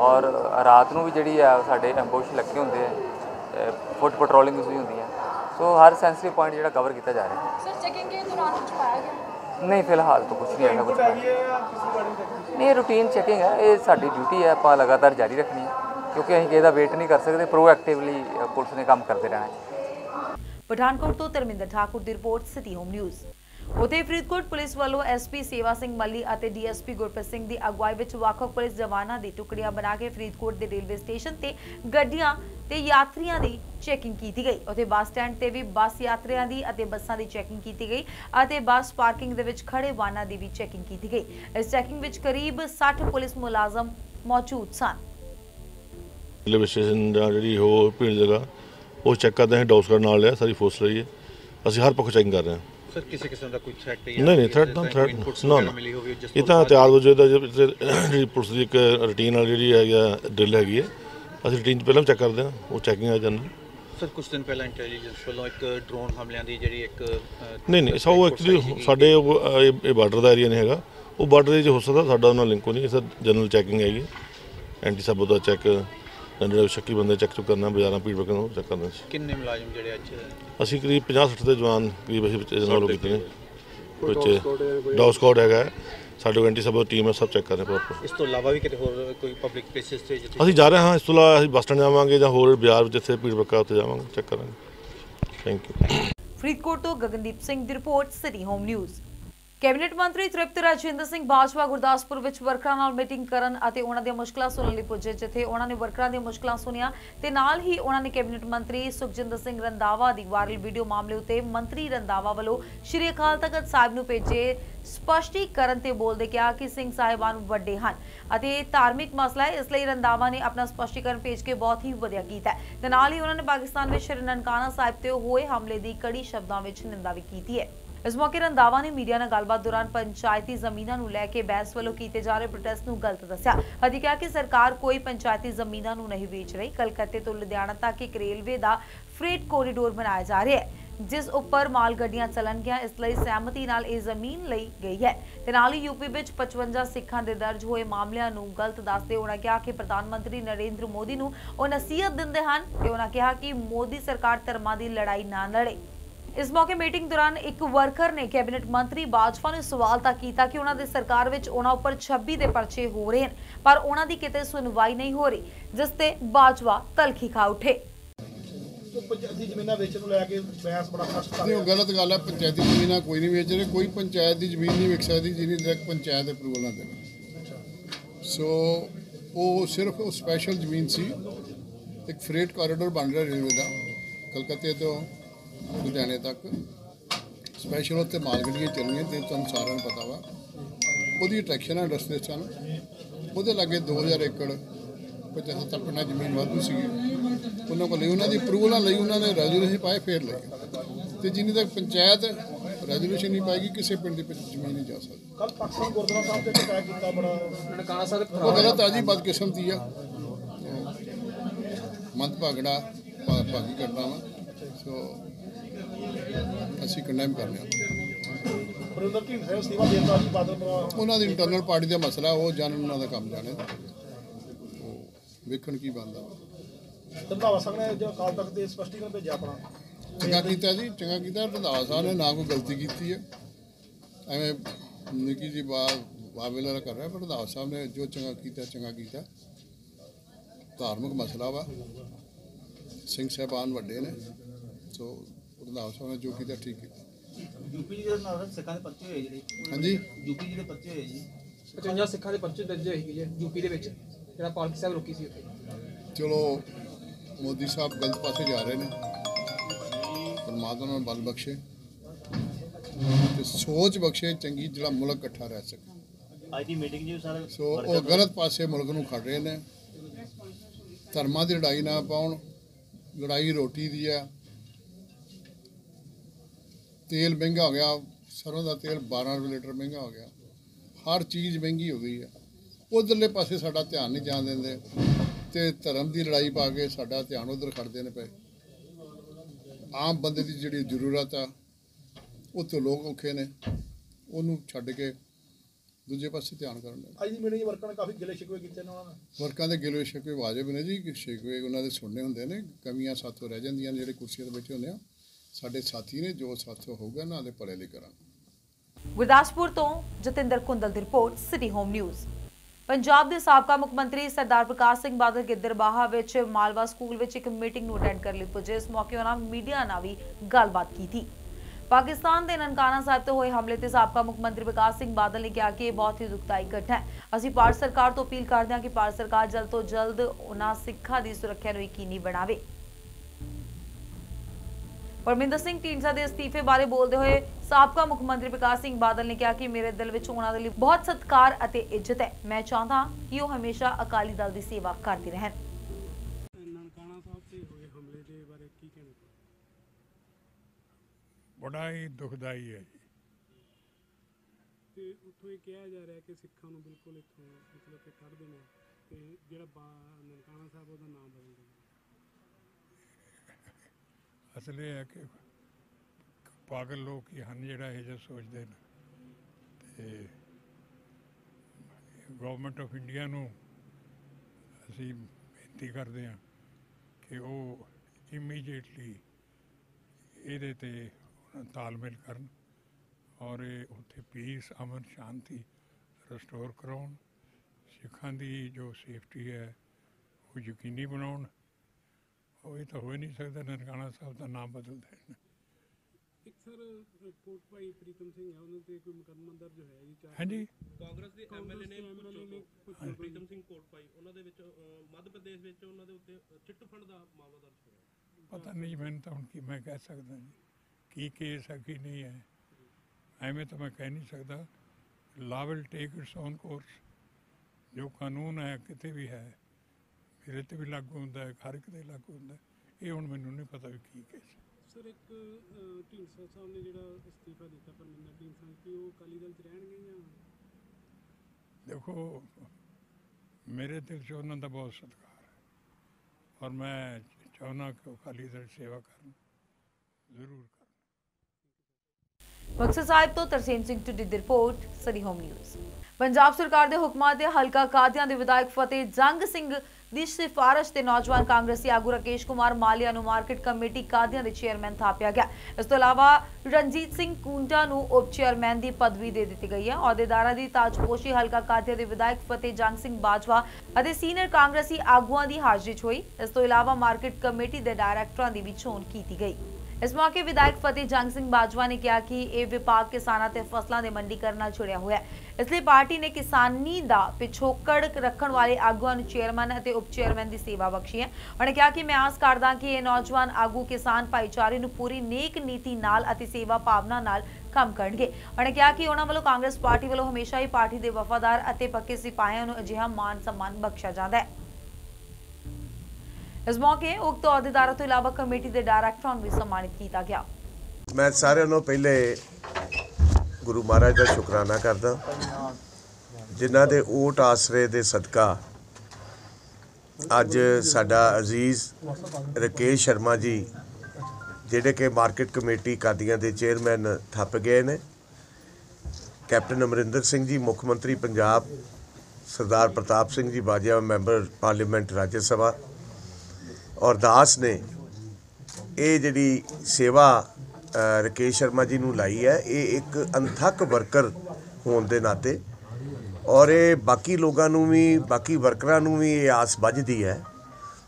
ਔਰ ਰਾਤ ਨੂੰ ਵੀ ਜਿਹੜੀ ਹੈ ਸਾਡੇ ਐਂਬੂਸ਼ ਲੱਗੇ ਹੁੰਦੇ ਆ ਫੁੱਟ ਪੈਟਰੋਲਿੰਗ ਵੀ ਹੁੰਦੀ ਹੈ ਸੋ ਹਰ ਸੈਂਸਿਟਿਵ ਪੁਆਇੰਟ ਜਿਹੜਾ ਕਵਰ ਕੀਤਾ ਜਾ ਰਿਹਾ। ਹੈ ਸਰ ਚੈਕਿੰਗ ਕੇ ਦੌਰਾਨ ਕੁਝ ਪਾਇਆ ਗਿਆ? ਨਹੀਂ ਫਿਲਹਾਲ ਤਾਂ ਕੁਝ ਨਹੀਂ ਐਸਾ ਕੁਝ ਨਹੀਂ ਰੂਟੀਨ ਚੈਕਿੰਗ ਹੈ ਇਹ ਸਾਡੀ ਡਿਊਟੀ ਹੈ ਆਪਾਂ ਲਗਾਤਾਰ ਜਾਰੀ ਰੱਖਣੀ ਹੈ ਕਿਉਂਕਿ ਅਸੀਂ ਕਿਸੇ ਦਾ ਵੇਟ ਨਹੀਂ ਕਰ ਸਕਦੇ ਪ੍ਰੋਐਕਟਿਵਲੀ ਪੁਲਿਸ ਨੇ ਕੰਮ ਕਰਦੇ ਰਹਿਣਾ ਹੈ। ਪਠਾਨਕੋਟ ਤੋਂ ਧਰਮਿੰਦਰ ਠਾਕੁਰ ਦੀ ਰਿਪੋਰਟ ਸਿਟੀ ਹੋਮ ਨਿਊਜ਼ ਉਤੇ ਫਰੀਦਕੋਟ ਪੁਲਿਸ ਵੱਲੋਂ ਐਸਪੀ ਸੇਵਾ ਸਿੰਘ ਮੱਲੀ ਅਤੇ ਡੀਐਸਪੀ ਗੁਰਪ੍ਰੀਤ ਸਿੰਘ ਦੀ ਅਗਵਾਈ ਵਿੱਚ ਵੱਖ ਪੁਲਿਸ ਜਵਾਨਾਂ ਦੀ ਟੁਕੜੀਆਂ ਬਣਾ ਕੇ ਫਰੀਦਕੋਟ ਦੇ ਰੇਲਵੇ ਸਟੇਸ਼ਨ ਤੇ ਗੱਡੀਆਂ ਤੇ ਯਾਤਰੀਆਂ ਦੀ ਚੈਕਿੰਗ ਕੀਤੀ ਗਈ। ਉਤੇ ਬੱਸ ਸਟੈਂਡ ਤੇ ਵੀ ਬੱਸ ਯਾਤਰੀਆਂ ਦੀ ਅਤੇ ਬੱਸਾਂ ਦੀ ਚੈਕਿੰਗ ਕੀਤੀ ਗਈ ਅਤੇ ਬੱਸ ਪਾਰਕਿੰਗ ਦੇ ਵਿੱਚ ਖੜੇ ਵਾਹਨਾਂ ਦੀ ਵੀ ਚੈਕਿੰਗ ਕੀਤੀ ਗਈ। ਇਸ ਚੈਕਿੰਗ ਵਿੱਚ ਕਰੀਬ 60 ਪੁਲਿਸ ਮੁਲਾਜ਼ਮ ਮੌਜੂਦ ਸਨ। ਰੇਲਵੇ ਸਟੇਸ਼ਨ ਦਾ ਜਿਹੜੀ ਉਹ ਭੀੜ ਜਗ੍ਹਾ, ਉਹ ਚੈੱਕ ਕਰਦੇ ਹਾਂ ਡੌਸ ਨਾਲ ਲਿਆ, ਸਾਰੀ ਫੋਰਸ ਰਹੀ ਹੈ। ਅਸੀਂ ਹਰ ਪੱਖ ਚੈਕਿੰਗ ਕਰ ਰਹੇ ਹਾਂ। ਸਰ ਕਿਸੇ ਕਿਸਮ ਦਾ ਕੋਈ ਥ੍ਰੈਟ ਨਹੀਂ ਨਹੀਂ ਥ੍ਰੈਟ ਨਾ ਥ੍ਰੈਟ ਨਾ ਨਾ। ਇਹ ਤਾਂ ਤਿਆਰ ਵਜੇ ਦਾ ਜੋ- ਜਿਹੜੀ ਪੁਲਿਸ ਦੀ ਇੱਕ ਰੂਟੀਨ ਨਾਲ ਜਿਹੜੀ ਹੈਗੀ ਆ ਡਰਿਲ ਹੈਗੀ ਹੈ ਅਸੀਂ ਰੂਟੀਨ ਪਹਿਲਾਂ ਚੈੱਕ ਕਰਦੇ ਹਾਂ ਉਹ ਚੈਕਿੰਗ ਆ ਜਾਂਦੀ ਸਰ ਕੁਝ ਦਿਨ ਪਹਿਲਾਂ ਇੰਟੈਲੀਜੈਂਸ ਵੱਲੋਂ ਇੱਕ ਡਰੋਨ ਹਮਲਿਆਂ ਦੀ ਜਿਹੜੀ ਇੱਕ ਨਹੀਂ ਨਹੀਂ ਸੋ ਐਕਚੁਅਲੀ ਸਾਡੇ ਇਹ- ਬਾਰਡਰ ਦਾ ਏਰੀਆ ਨਹੀਂ ਹੈਗਾ। ਉਹ ਬਾਰਡਰ ਦੇ ਵਿੱਚ ਹੋ ਸਕਦਾ ਸਾਡਾ ਉਹਨਾਂ ਲਿੰਕ ਨਹੀਂ ਸਰ ਜਨਰਲ ਚੈਕਿੰਗ ਹੈਗੀ ਐਂਟੀ ਸਬੋ ਦਾ ਚੈੱਕ ਜਿਹੜੇ ਸ਼ੱਕੀ ਬੰਦੇ ਚੈੱਕ ਚੁੱਕ ਕਰਨਾ ਬਾਜ਼ਾਰਾਂ ਭੀੜ ਭੜਕਾਂ ਨੂੰ ਚੈੱਕ ਕਰਨਾ ਸੀ ਕਿੰਨੇ ਮੁਲਾਜ਼ਮ ਜਿਹੜੇ ਅੱਜ? ਅਸੀਂ ਕਰੀਬ 50 60 ਦੇ ਜਵਾਨ ਕਰੀਬ ਅਸੀਂ ਵਿੱਚ ਇਨਵੋਲਵ ਕੀਤੇ ਨੇ। ਵਿੱਚ ਡੌਗ ਸਕਾਡ ਹੈਗਾ। ਸਾਡੇ ਕੋਲ ਐਂਟੀ ਸਬੋ ਟੀਮ ਹੈ ਸਭ ਚੈੱਕ ਕਰ ਰਹੇ ਪ੍ਰੋਪਰ ਇਸ ਤੋਂ ਇਲਾਵਾ ਵੀ ਕਿਤੇ ਹੋਰ ਕੋਈ ਪਬਲਿਕ ਪਲੇਸਿਸ ਤੇ ਜਿੱਥੇ ਅਸੀਂ ਜਾ ਰਹੇ ਹਾਂ ਇਸ ਤੋਂ ਇਲਾਵਾ ਅਸੀਂ ਬੱਸ ਸਟੈਂਡ ਜਾਵਾਂਗੇ ਜਾਂ ਹੋਰ ਬਾਜ਼ਾਰ ਵਿੱਚ ਜਿੱਥੇ ਭੀੜ ਭੜਕਾ ਉੱਥੇ ਜਾਵਾਂਗੇ ਚੈੱਕ ਕਰਾਂਗੇ। ਥੈਂਕ ਯੂ ਫਰੀਦਕੋਟ ਤੋਂ ਗਗਨਦੀਪ ਸਿੰਘ ਦੀ report city home news cabinet ਮੰਤਰੀ ਤ੍ਰਿਪਤ ਰਾਜਿੰਦਰ ਸਿੰਘ ਬਾਜਵਾ ਗੁਰਦਾਸਪੁਰ ਵਿੱਚ ਵਰਕਰਾਂ ਨਾਲ ਮੀਟਿੰਗ ਕਰਨ ਅਤੇ ਉਹਨਾਂ ਦੀਆਂ ਮੁਸ਼ਕਲਾਂ ਸੁਣਨ ਲਈ ਪੁੱਜੇ, ਜਿੱਥੇ ਉਹਨਾਂ ਨੇ ਵਰਕਰਾਂ ਦੀਆਂ ਮੁਸ਼ਕਲਾਂ ਸੁਣੀਆਂ ਤੇ ਨਾਲ ਹੀ ਉਹਨਾਂ ਨੇ ਕੈਬਨਿਟ ਮੰਤਰੀ ਸੁਖਜਿੰਦਰ ਸਿੰਘ ਰੰਦਾਵਾ ਦੀ ਵਾਇਰਲ ਵੀਡੀਓ ਮਾਮਲੇ ਉੱਤੇ ਮੰਤਰੀ ਰੰਦਾਵਾ ਵੱਲੋਂ ਸ਼੍ਰੀ ਅਕਾਲ ਤਖਤ ਸਾਹਿਬ ਨੂੰ ਭੇਜੇ ਸਪਸ਼ਟੀਕਰਨ ਤੇ ਬੋਲਦੇ ਕਿਹਾ ਕਿ ਸਿੰਘ ਸਾਹਿਬਾਨ ਵੱਡੇ ਹਨ ਅਤੇ ਧਾਰਮਿਕ ਮਸਲਾ ਹੈ, ਇਸ ਲਈ ਰੰਦਾਵਾ ਨੇ ਆਪਣਾ ਸਪਸ਼ਟੀਕਰਨ ਭੇਜ ਕੇ ਬਹੁਤ ਹੀ ਵਧੀਆ ਕੀਤਾ ਤੇ ਨਾਲ ਹੀ ਉਹਨਾਂ ਨੇ ਪਾਕਿਸਤਾਨ ਵਿੱਚ ਸ਼੍ਰੀ ਨਨਕਾਣਾ ਸਾਹਿਬ ਤੇ ਹੋਏ ਹਮਲੇ ਦੀ ਕੜੀ ਸ਼ਬਦਾਂ ਵਿੱਚ ਨਿੰਦਾ ਵੀ ਕੀਤੀ ਹੈ। ਇਸ ਮੌਕੇ ਰੰਦਾਵਾ ਨੇ ਮੀਡੀਆ ਨਾਲ ਗੱਲਬਾਤ ਦੌਰਾਨ ਪੰਚਾਇਤੀ ਜ਼ਮੀਨਾਂ ਨੂੰ ਲੈ ਕੇ ਬੈਂਸ ਵੱਲੋਂ ਕੀਤੇ ਜਾ ਰਹੇ ਪ੍ਰੋਟੈਸਟ ਨੂੰ ਗਲਤ ਦੱਸਿਆ। ਅਤੇ ਕਿਹਾ ਕਿ ਸਰਕਾਰ ਕੋਈ ਪੰਚਾਇਤੀ ਜ਼ਮੀਨਾਂ ਨੂੰ ਨਹੀਂ ਵੇਚ ਰਹੀ, ਕਲਕੱਤੇ ਤੋਂ ਲੁਧਿਆਣਾ ਤੱਕ ਇੱਕ ਰੇਲਵੇ ਦਾ ਫਰੇਟ ਕੋਰੀਡੋਰ ਬਣਾਇਆ ਜਾ ਰਿਹਾ ਹੈ, ਜਿਸ ਉੱਪਰ ਮਾਲ ਗੱਡੀਆਂ ਚੱਲਣਗੀਆਂ ਇਸ ਲਈ ਸਹਿਮਤੀ ਨਾਲ ਇਹ ਜ਼ਮੀਨ ਲਈ ਗਈ ਹੈ। ਤੇ ਨਾਲ ਹੀ ਯੂਪੀ ਵਿੱਚ 55 ਸਿੱਖਾਂ ਦੇ ਦਰਜ ਹੋਏ ਮਾਮਲਿਆਂ ਨੂੰ ਗਲਤ ਦੱਸਦੇ ਉਹਨਾਂ ਕਿਹਾ ਕਿ ਪ੍ਰਧਾਨ ਮੰਤਰੀ ਨਰਿੰਦਰ ਮੋਦੀ ਨੂੰ ਉਹ ਨਸੀਹਤ ਦਿੰਦੇ ਹਨ ਤੇ ਉਹਨਾਂ ਕਿਹਾ ਕਿ ਮੋਦੀ ਸਰਕਾਰ ਧਰਮਾਂ ਦੀ ਲੜਾਈ ਨਾ ਲੜੇ। ਇਸ ਮੌਕੇ ਮੀਟਿੰਗ ਦੌਰਾਨ ਇੱਕ ਵਰਕਰ ਨੇ ਕੈਬਨਿਟ ਮੰਤਰੀ ਬਾਜਵਾ ਨੂੰ ਸਵਾਲ ਤਾਂ ਕੀਤਾ ਕਿ ਉਹਨਾਂ ਦੀ ਸਰਕਾਰ ਵਿੱਚ ਉਹਨਾਂ ਉੱਪਰ 26 ਦੇ ਪਰਚੇ ਹੋ ਰਹੇ ਹਨ ਪਰ ਉਹਨਾਂ ਦੀ ਕਿਤੇ ਸੁਣਵਾਈ ਨਹੀਂ ਹੋ ਰਹੀ ਜਿਸ ਤੇ ਬਾਜਵਾ ਤਲਖੀ ਖਾ ਉੱਠੇ। ਪੰਚਾਇਤੀ ਜ਼ਮੀਨਾਂ ਵੇਚਣ ਨੂੰ ਲੈ ਕੇ ਬਹਿਸ ਬੜਾ ਖਰਚ ਕਰ ਨਹੀਂ ਉਹ ਗਲਤ ਗੱਲ ਹੈ ਪੰਚਾਇਤੀ ਜ਼ਮੀਨਾਂ ਕੋਈ ਨਹੀਂ ਵੇਚ ਰਹੇ ਕੋਈ ਪੰਚਾਇਤ ਦੀ ਜ਼ਮੀਨ ਨਹੀਂ ਵਿਕ ਸਕਦੀ ਜਿੰਨੀ ਤੱਕ ਪੰਚਾਇਤ ਅਪਰੂਵਲ ਨਾ ਦੇਵੇ। ਸੋ ਉਹ ਸਿਰਫ ਉਹ ਸਪੈਸ਼ਲ ਜ਼ਮੀਨ ਸੀ ਇੱਕ ਫਰੇਟ ਕੋਰੀਡੋਰ ਬਣ ਰਿਹਾ ਰੇਲਵੇ ਦਾ ਕਲਕੱਤੇ ਤੋਂ ਲੁਧਿਆਣੇ ਤੱਕ। ਸਪੈਸ਼ਲ ਉੱਤੇ ਮਾਲ ਗੱਡੀਆਂ ਚੱਲਣੀਆਂ ਤੇ ਤੁਹਾਨੂੰ ਸਾਰਿਆਂ ਨੂੰ ਪਤਾ ਵਾ। ਉਹਦੀ ਅਟਰੈਕਸ਼ਨ ਹੈ ਰਸਤੇ ਸਨ ਉਹਦੇ ਲਾਗੇ 2000 ਏਕੜ 75 ਪਿੰਡਾਂ ਜ਼ਮੀਨ ਵਾਧੂ ਸੀ ਉਹਨਾਂ ਕੋਲ ਲਈ ਉਹਨਾਂ ਦੀ ਅਪਰੂਵਲਾਂ ਲਈ ਉਹਨਾਂ ਨੇ ਰੈਜੂਲੇਸ਼ਨ ਪਾਏ ਫੇਰ ਲਈ। ਤੇ ਜਿੰਨੀ ਤੱਕ ਪੰਚਾਇਤ ਰੈਜੂਲੇਸ਼ਨ ਨਹੀਂ ਪਾਏਗੀ ਕਿਸੇ ਪਿੰਡ ਦੀ ਜ਼ਮੀਨ ਨਹੀਂ ਜਾ ਸਕਦੀ। ਕੱਲ ਪਾਕਿਸਤਾਨ ਗੁਰਦੁਆਰਾ ਸਾਹਿਬ ਤੇ ਅਟੈਕ ਕੀਤਾ ਬੜਾ। ਨਨਕਾਣਾ ਸਾਹਿਬ ਉਹ ਗਲਤ ਆ ਜੀ ਬਦਕਿਸਮਤੀ ਆ। ਮੰਦ ਭਾਗੜਾ ਭਾਗੀ ਕਰਨਾ ਵਾ। ਸੋ ਅਸੀਂ ਕੰਡੈਮ ਕਰਨੇ ਆ ਪ੍ਰਵਿੰਦਰ ਢੀਂਡਸੇ ਨੂੰ ਅਸਤੀਫਾ ਦੇਣ ਦਾ ਜੀ ਬਾਦਲ ਪਰਿਵਾਰ ਹੁਣ ਉਹਨਾਂ ਦੀ ਇੰਟਰਨਲ ਪਾਰਟੀ ਦਾ ਮਸਲਾ ਉਹ ਜਾਣਨ ਉਹਨਾਂ ਦਾ ਕੰਮ ਜਾਣੇ। ਵੇਖਣ ਕੀ ਬਣਦਾ। ਰੰਧਾਵਾ ਸਿੰਘ ਨੇ ਜੋ ਅਕਾਲ ਤਖਤ ਦੇ ਸਪਸ਼ਟੀਕਰਨ ਭੇਜਿਆ ਆਪਣਾ। ਚੰਗਾ ਕੀਤਾ ਜੀ ਚੰਗਾ ਕੀਤਾ ਰੰਧਾਵਾ ਸਾਹਿਬ ਨੇ ਨਾ ਕੋਈ ਗਲਤੀ ਕੀਤੀ ਹੈ। ਐਵੇਂ ਨਿੱਕੀ ਜੀ ਬਾ ਬਾਬੇਲਾ ਕਰ ਰਿਹਾ ਪਰ ਰੰਧਾਵਾ ਸਾਹਿਬ ਨੇ ਜੋ ਚੰਗਾ ਕੀਤਾ ਚੰਗਾ ਕੀਤਾ। ਧਾਰਮਿਕ ਮਸਲਾ ਵਾ। ਸਿੰਘ ਸਾਹਿਬਾਨ ਵੱਡੇ ਨੇ ਸੋ ਰੰਧਾਵਾ ਸਾਹਿਬ ਨੇ ਜੋ ਕੀਤਾ ਠੀਕ ਕੀਤਾ ਯੂਪੀ ਦੇ ਨਾਲ ਸਿੱਖਾਂ ਦੇ ਪਰਚੇ ਹੋਏ ਜਿਹੜੇ ਹਾਂਜੀ। ਯੂਪੀ ਜਿਹੜੇ ਪਰਚੇ ਹੋਏ ਜੀ। 55 ਸਿੱਖਾਂ ਦੇ ਪਰਚੇ ਦਰਜ ਹੋਏ ਸੀਗੇ ਯੂਪੀ ਦੇ ਵਿੱਚ ਜਿਹੜਾ ਪਾਲਕੀ ਸਾਹਿਬ ਰੋਕੀ ਸੀ ਉੱਥੇ। ਚਲੋ ਮੋਦੀ ਸਾਹਿਬ ਗਲਤ ਪਾਸੇ ਜਾ ਰਹੇ ਨੇ। ਪਰਮਾਤਮਾ ਨੂੰ ਬਲ ਬਖਸ਼ੇ। ਤੇ ਸੋਚ ਬਖਸ਼ੇ ਚੰਗੀ ਜਿਹੜਾ ਮੁਲਕ ਇਕੱਠਾ ਰਹਿ ਸਕੇ। ਅੱਜ ਦੀ ਮੀਟਿੰਗ ਜੀ ਸਾਰੇ ਸੋ ਉਹ ਗਲਤ ਪਾਸੇ ਮੁਲਕ ਨੂੰ ਖੜ ਰਹੇ ਨੇ। ਧਰਮਾਂ ਦੀ ਲੜਾਈ ਨਾ ਪਾਉਣ। ਲੜਾਈ ਰੋਟੀ ਦੀ ਆ ਤੇਲ ਮਹਿੰਗਾ ਹੋ ਗਿਆ ਸਰੋਂ ਦਾ ਤੇਲ 12 ਰੁਪਏ ਲੀਟਰ ਮਹਿੰਗਾ ਹੋ ਗਿਆ। ਹਰ ਚੀਜ਼ ਮਹਿੰਗੀ ਹੋ ਗਈ ਆ। ਉਧਰਲੇ ਪਾਸੇ ਸਾਡਾ ਧਿਆਨ ਨਹੀਂ ਜਾਣ ਦਿੰਦੇ। ਤੇ ਧਰਮ ਦੀ ਲੜਾਈ ਪਾ ਕੇ ਸਾਡਾ ਧਿਆਨ ਉਧਰ ਖੜਦੇ ਨੇ ਪਏ। ਆਮ ਬੰਦੇ ਦੀ ਜਿਹੜੀ ਜ਼ਰੂਰਤ ਆ ਉਹ ਤੋਂ ਲੋਕ ਔਖੇ ਨੇ। ਉਹਨੂੰ ਛੱਡ ਕੇ ਦੂਜੇ ਪਾਸੇ ਧਿਆਨ ਕਰਨ ਲੱਗੇ ਅੱਜ ਦੀ ਮੀਟਿੰਗ ਵਰਕਰਾਂ ਨੇ ਕਾਫੀ ਗਿਲੇ ਸ਼ਿਕਵੇ ਕੀਤੇ ਨੇ ਉਹਨਾਂ ਨੇ ਵਰਕਾਂ ਦੇ ਗਿਲੇ ਸ਼ਿਕਵੇ ਵਾਜਬ ਨੇ ਜੀ। ਕਿ ਸ਼ਿਕਵੇ ਉਹਨਾਂ ਦੇ ਸੁਣਨੇ ਹੁੰਦੇ ਨੇ। ਕਮੀਆਂ ਸਾਥੋਂ ਰਹਿ ਜਾਂਦੀਆਂ ਨੇ ਜਿਹੜੇ ਕੁਰਸੀਆਂ ਤੇ ਬੈਠੇ ਹੁੰਦੇ ਆ। ਸਾਡੇ ਸਾਥੀ ਨੇ ਜੋ ਸਾਥੋਂ ਹੋਊਗਾ ਨਾ ਦੇ ਭਲੇ ਲਈ ਕਰਾਂਗੇ। ਗੁਰਦਾਸਪੁਰ ਤੋਂ ਜਤਿੰਦਰ ਕੁੰਦਲ ਦੀ report, city home news. Punjab ਦੇ ਸਾਬਕਾ ਮੁੱਖ ਮੰਤਰੀ ਸਰਦਾਰ ਪ੍ਰਕਾਸ਼ ਸਿੰਘ ਬਾਦਲ ਗਿੱਦਰਬਾਹਾ ਵਿੱਚ ਮਾਲਵਾ ਸਕੂਲ ਵਿੱਚ ਇੱਕ ਮੀਟਿੰਗ ਨੂੰ ਅਟੈਂਡ ਕਰਨ ਲਈ ਪੁੱਜੇ। ਇਸ ਮੌਕੇ ਉਹਨਾਂ ਮੀਡੀਆ ਨਾਲ ਵੀ ਗੱਲਬਾਤ ਕੀਤੀ। ਪਾਕਿਸਤਾਨ ਦੇ ਨਨਕਾਣਾ ਸਾਹਿਬ ਤੇ ਹੋਏ ਹਮਲੇ ਤੇ ਸਾਬਕਾ ਮੁੱਖ ਮੰਤਰੀ ਪ੍ਰਕਾਸ਼ ਸਿੰਘ ਬਾਦਲ ਨੇ ਕਿਹਾ ਕਿ ਇਹ ਬਹੁਤ ਹੀ ਦੁਖਦਾਈ ਘਟਨਾ ਹੈ। ਅਸੀਂ ਭਾਰਤ ਸਰਕਾਰ ਤੋਂ ਅਪੀਲ ਕਰਦੇ ਹਾਂ ਕਿ ਭਾਰਤ ਸਰਕਾਰ ਜਲਦ ਤੋਂ ਜਲਦ ਉਹਨਾਂ ਸਿੱਖਾਂ ਦੀ ਸੁਰੱਖਿਆ ਨੂੰ ਯਕੀਨੀ ਬਣਾਵੇ। ਪਰਮਿੰਦਰ ਸਿੰਘ ਢੀਂਡਸਾ ਦੇ ਅਸਤੀਫੇ ਬਾਰੇ ਬੋਲਦੇ ਹੋਏ ਸਾਬਕਾ ਮੁੱਖ ਮੰਤਰੀ ਪ੍ਰਕਾਸ਼ ਸਿੰਘ ਬਾਦਲ ਨੇ ਕਿਹਾ ਕਿ ਮੇਰੇ ਦਿਲ ਵਿੱਚ ਉਹਨਾਂ ਦੇ ਲਈ ਬਹੁਤ ਸਤਿਕਾਰ ਅਤੇ ਇੱਜ਼ਤ ਹੈ। ਮੈਂ ਚਾਹੁੰਦਾ ਕਿ ਉਹ ਹਮੇਸ਼ਾ ਅਕਾਲੀ ਦਲ ਦੀ ਸੇਵਾ ਕਰਦੇ ਰਹਿਣ। ਬੜਾ ਹੀ ਦੁਖਦਾਈ ਹੈ ਜੀ। ਤੇ ਉੱਥੋਂ ਇਹ ਕਿਹਾ ਜਾ ਰਿਹਾ ਕਿ ਸਿੱਖਾਂ ਨੂੰ ਬਿਲਕੁਲ ਇੱਥੋਂ ਮਤਲਬ ਕਿ ਕੱਢ ਦੇਣਾ ਤੇ ਜਿਹੜਾ ਨਨਕਾਣਾ ਸਾਹਿਬ ਉਹਦਾ ਨਾਮ ਬਦਲ ਦੇਣਾ ਅਸਲ ਇਹ ਹੈ ਕਿ ਪਾਗਲ ਲੋਕ ਹੀ ਹਨ ਜਿਹੜਾ ਇਹ ਜਿਹਾ ਸੋਚਦੇ ਨੇ। ਤੇ ਗਵਰਨਮੈਂਟ ਆਫ ਇੰਡੀਆ ਨੂੰ ਅਸੀਂ ਬੇਨਤੀ ਕਰਦੇ ਹਾਂ ਕਿ ਉਹ ਇਮੀਡੀਏਟਲੀ ਇਹਦੇ ਤੇ ਤਾਲਮੇਲ ਕਰਨ ਔਰ ਇਹ ਉੱਥੇ ਪੀਸ ਅਮਨ, ਸ਼ਾਂਤੀ ਰੈਸਟੋਰ ਕਰਾਉਣ। ਸਿੱਖਾਂ ਦੀ ਜੋ ਸੇਫਟੀ ਹੈ, ਉਹ ਯਕੀਨੀ ਬਣਾਉਣ। ਉਹ ਇਹ ਤਾਂ ਹੋ ਨਹੀਂ ਸਕਦਾ ਨਨਕਾਣਾ ਸਾਹਿਬ ਦਾ ਨਾਮ ਬਦਲ ਦੇਣ। ਇੱਕ ਸਰ ਕੋਟ ਭਾਈ ਪ੍ਰੀਤਮ ਸਿੰਘ ਹੈ ਉਹਨਾਂ ਤੇ ਕੋਈ ਮੁਕੱਦਮਾ ਦਰਜ ਹੋਇਆ ਜੀ? ਚਾਰ ਹਾਂਜੀ। ਕਾਂਗਰਸ ਦੇ ਐਮਐਲਏ ਨੇ ਐਮਐਲਏ ਨੇ ਕੁਝ ਪ੍ਰੀਤਮ ਸਿੰਘ ਕੋਟਪਾਈ ਉਹਨਾਂ ਦੇ ਵਿੱਚ ਮੱਧ ਪ੍ਰਦੇਸ਼ ਵਿੱਚ ਉਹਨਾਂ ਦੇ ਉੱਤੇ ਚਿੱਟ ਫੰਡ ਦਾ ਮਾਮਲਾ ਦਰਜ ਹੋਇਆ। ਪਤਾ ਨਹੀਂ ਮੈਨੂੰ ਤਾਂ ਹੁਣ ਕੀ ਮੈਂ ਕਹਿ ਸਕਦਾ ਜੀ। ਕੀ ਕੇਸ ਹੈ ਕੀ ਨਹੀਂ ਹੈ। ਐਵੇਂ ਤਾਂ ਮੈਂ ਕਹਿ ਨਹੀਂ ਸਕਦਾ। Law will take its own course ਜੋ ਕਾਨੂੰਨ ਹੈ ਕਿਤੇ ਵੀ ਹੈ ਮੇਰੇ ਤੇ ਵੀ ਲਾਗੂ ਹੁੰਦਾ ਹੈ ਹਰ ਇੱਕ ਤੇ ਲਾਗੂ ਹੁੰਦਾ ਹੈ। ਇਹ ਹੁਣ ਮੈਨੂੰ ਨਹੀਂ ਪਤਾ ਵੀ ਕੀ ਕੇਸ ਹੈ ਸਰ ਇੱਕ ਅਹ, ਢੀਂਡਸਾ ਸਾਹਿਬ ਨੇ ਜਿਹੜਾ ਅਸਤੀਫਾ ਦਿੱਤਾ ਪਰਮਿੰਦਰ ਢੀਂਡਸਾ ਕੀ ਉਹ ਅਕਾਲੀ ਦਲ ਚ ਰਹਿਣਗੇ ਜਾਂ? ਦੇਖੋ ਮੇਰੇ ਦਿਲ 'ਚ ਉਹਨਾਂ ਦਾ ਬਹੁਤ ਸਤਿਕਾਰ ਹੈ। ਔਰ ਮੈਂ ਚਾਹੁੰਦਾ ਕਿ ਉਹ ਅਕਾਲੀ ਦਲ ਸੇਵਾ ਕਰਨ। ਜ਼ਰੂਰ ਕਰਨ ਮੁਕਤਸਰ ਸਾਹਿਬ ਤੋਂ ਤਰਸੇਮ ਸਿੰਘ ਟੁੱਡੀ ਦੀ report city home news. Punjab ਸਰਕਾਰ ਦੇ ਹੁਕਮਾਂ ਤੇ ਹਲਕਾ ਕਾਦੀਆਂ ਦੇ ਵਿਧਾਇਕ ਫਤਿਹ ਜੰਗ ਸਿੰਘ ਦੀ ਸਿਫਾਰਿਸ਼ ਤੇ ਨੌਜਵਾਨ ਕਾਂਗਰਸੀ ਆਗੂ ਰਾਕੇਸ਼ ਕੁਮਾਰ ਮਾਲੀਆ ਨੂੰ ਮਾਰਕੀਟ ਕਮੇਟੀ ਕਾਦੀਆਂ ਦੇ ਚੇਅਰਮੈਨ ਥਾਪਿਆ ਗਿਆ। ਇਸ ਤੋਂ ਇਲਾਵਾ ਰਣਜੀਤ ਸਿੰਘ ਕੁੰਟਾ ਨੂੰ ਉਪ ਚੇਅਰਮੈਨ ਦੀ ਪਦਵੀ ਦੇ ਦਿੱਤੀ ਗਈ ਹੈ। ਅਹੁਦੇਦਾਰਾਂ ਦੀ ਤਾਜਪੋਸ਼ੀ ਹਲਕਾ ਕਾਦੀਆਂ ਦੇ ਵਿਧਾਇਕ ਫਤਿਹ ਜੰਗ ਸਿੰਘ ਬਾਜਵਾ ਅਤੇ ਸੀਨੀਅਰ ਕਾਂਗਰਸੀ ਆਗੂਆਂ ਦੀ ਹਾਜ਼ਰੀ 'ਚ ਹੋਈ। ਇਸ ਤੋਂ ਇਲਾਵਾ ਮਾਰਕੀਟ ਕਮੇਟੀ ਦੇ ਡਾਇਰੈਕਟਰਾਂ ਦੀ ਵੀ ਚੋਣ ਕੀਤੀ ਗਈ। ਇਸ ਮੌਕੇ ਵਿਧਾਇਕ ਫਤਿਹ ਜੰਗ ਸਿੰਘ ਬਾਜਵਾ ਨੇ ਕਿਹਾ ਕਿ ਇਹ ਵਿਭਾਗ ਕਿਸਾਨਾਂ ਤੇ ਫਸਲਾਂ ਦੇ ਮੰਡੀਕਰਨ ਨਾਲ ਜੁੜਿਆ ਹੋਇਆ ਹੈ। ਇਸ ਲਈ ਪਾਰਟੀ ਨੇ ਕਿਸਾਨੀ ਦਾ ਪਿਛੋਕੜ ਰੱਖਣ ਵਾਲੇ ਆਗੂਆਂ ਨੂੰ ਚੇਅਰਮੈਨ ਅਤੇ ਉਪ ਚੇਅਰਮੈਨ ਦੀ ਸੇਵਾ ਬਖਸ਼ੀ ਹੈ। ਉਹਨੇ ਕਿਹਾ ਕਿ ਮੈਂ ਆਸ ਕਰਦਾ ਕਿ ਇਹ ਨੌਜਵਾਨ ਆਗੂ ਕਿਸਾਨ ਭਾਈਚਾਰੇ ਨੂੰ ਪੂਰੀ ਨੇਕ ਨੀਤੀ ਨਾਲ ਅਤੇ ਸੇਵਾ ਭਾਵਨਾ ਨਾਲ ਕੰਮ ਕਰਨਗੇ। ਉਹਨੇ ਕਿਹਾ ਕਿ ਉਹਨਾਂ ਵੱਲੋਂ ਕਾਂਗਰਸ ਪਾਰਟੀ ਵੱਲੋਂ ਹਮੇਸ਼ਾ ਹੀ ਪਾਰਟੀ ਦੇ ਵਫਾਦਾਰ ਅਤੇ ਪੱਕੇ ਸਿਪਾਹੀਆਂ ਨੂੰ ਅਜਿਹਾ ਮਾਨ ਸਨਮਾਨ ਬਖਸ਼ਿਆ ਜਾਂਦਾ ਹੈ। ਇਸ ਮੌਕੇ ਉਕਤ ਅਹੁਦੇਦਾਰਾਂ ਤੋਂ ਇਲਾਵਾ ਕਮੇਟੀ ਦੇ ਡਾਇਰੈਕਟਰਾਂ ਨੂੰ ਵੀ ਸਨਮਾਨਿਤ ਕੀਤਾ ਗਿਆ। ਮੈਂ ਸਾਰਿਆਂ ਨੂੰ ਪਹਿਲੇ ਗੁਰੂ ਮਹਾਰਾਜ ਦਾ ਸ਼ੁਕਰਾਨਾ ਕਰਦਾ। ਜਿਨ੍ਹਾਂ ਦੇ ਓਟ ਆਸਰੇ ਦੇ ਸਦਕਾ ਅੱਜ ਸਾਡਾ ਅਜ਼ੀਜ਼ ਰਕੇਸ਼ ਸ਼ਰਮਾ ਜੀ, ਜਿਹੜੇ ਕਿ ਮਾਰਕੀਟ ਕਮੇਟੀ ਕਾਦੀਆਂ ਦੇ ਚੇਅਰਮੈਨ ਥੱਪ ਗਏ ਨੇ। ਕੈਪਟਨ ਅਮਰਿੰਦਰ ਸਿੰਘ ਜੀ, ਮੁੱਖ ਮੰਤਰੀ ਪੰਜਾਬ ਸਰਦਾਰ ਪ੍ਰਤਾਪ ਸਿੰਘ ਜੀ, ਬਾਜਵਾ ਮੈਂਬਰ ਪਾਰਲੀਮੈਂਟ ਰਾਜ ਸਭਾ। ਔਰ ਦਾਸ ਨੇ ਇਹ ਜਿਹੜੀ ਸੇਵਾ ਅ, ਰਕੇਸ਼ ਸ਼ਰਮਾ ਜੀ ਨੂੰ ਲਾਈ ਹੈ ਇਹ ਇੱਕ ਅਨਥੱਕ ਵਰਕਰ ਹੋਣ ਦੇ ਨਾਤੇ ਔਰ ਇਹ ਬਾਕੀ ਲੋਕਾਂ ਨੂੰ ਵੀ ਬਾਕੀ ਵਰਕਰਾਂ ਨੂੰ ਵੀ ਇਹ ਆਸ ਵੱਝਦੀ ਹੈ।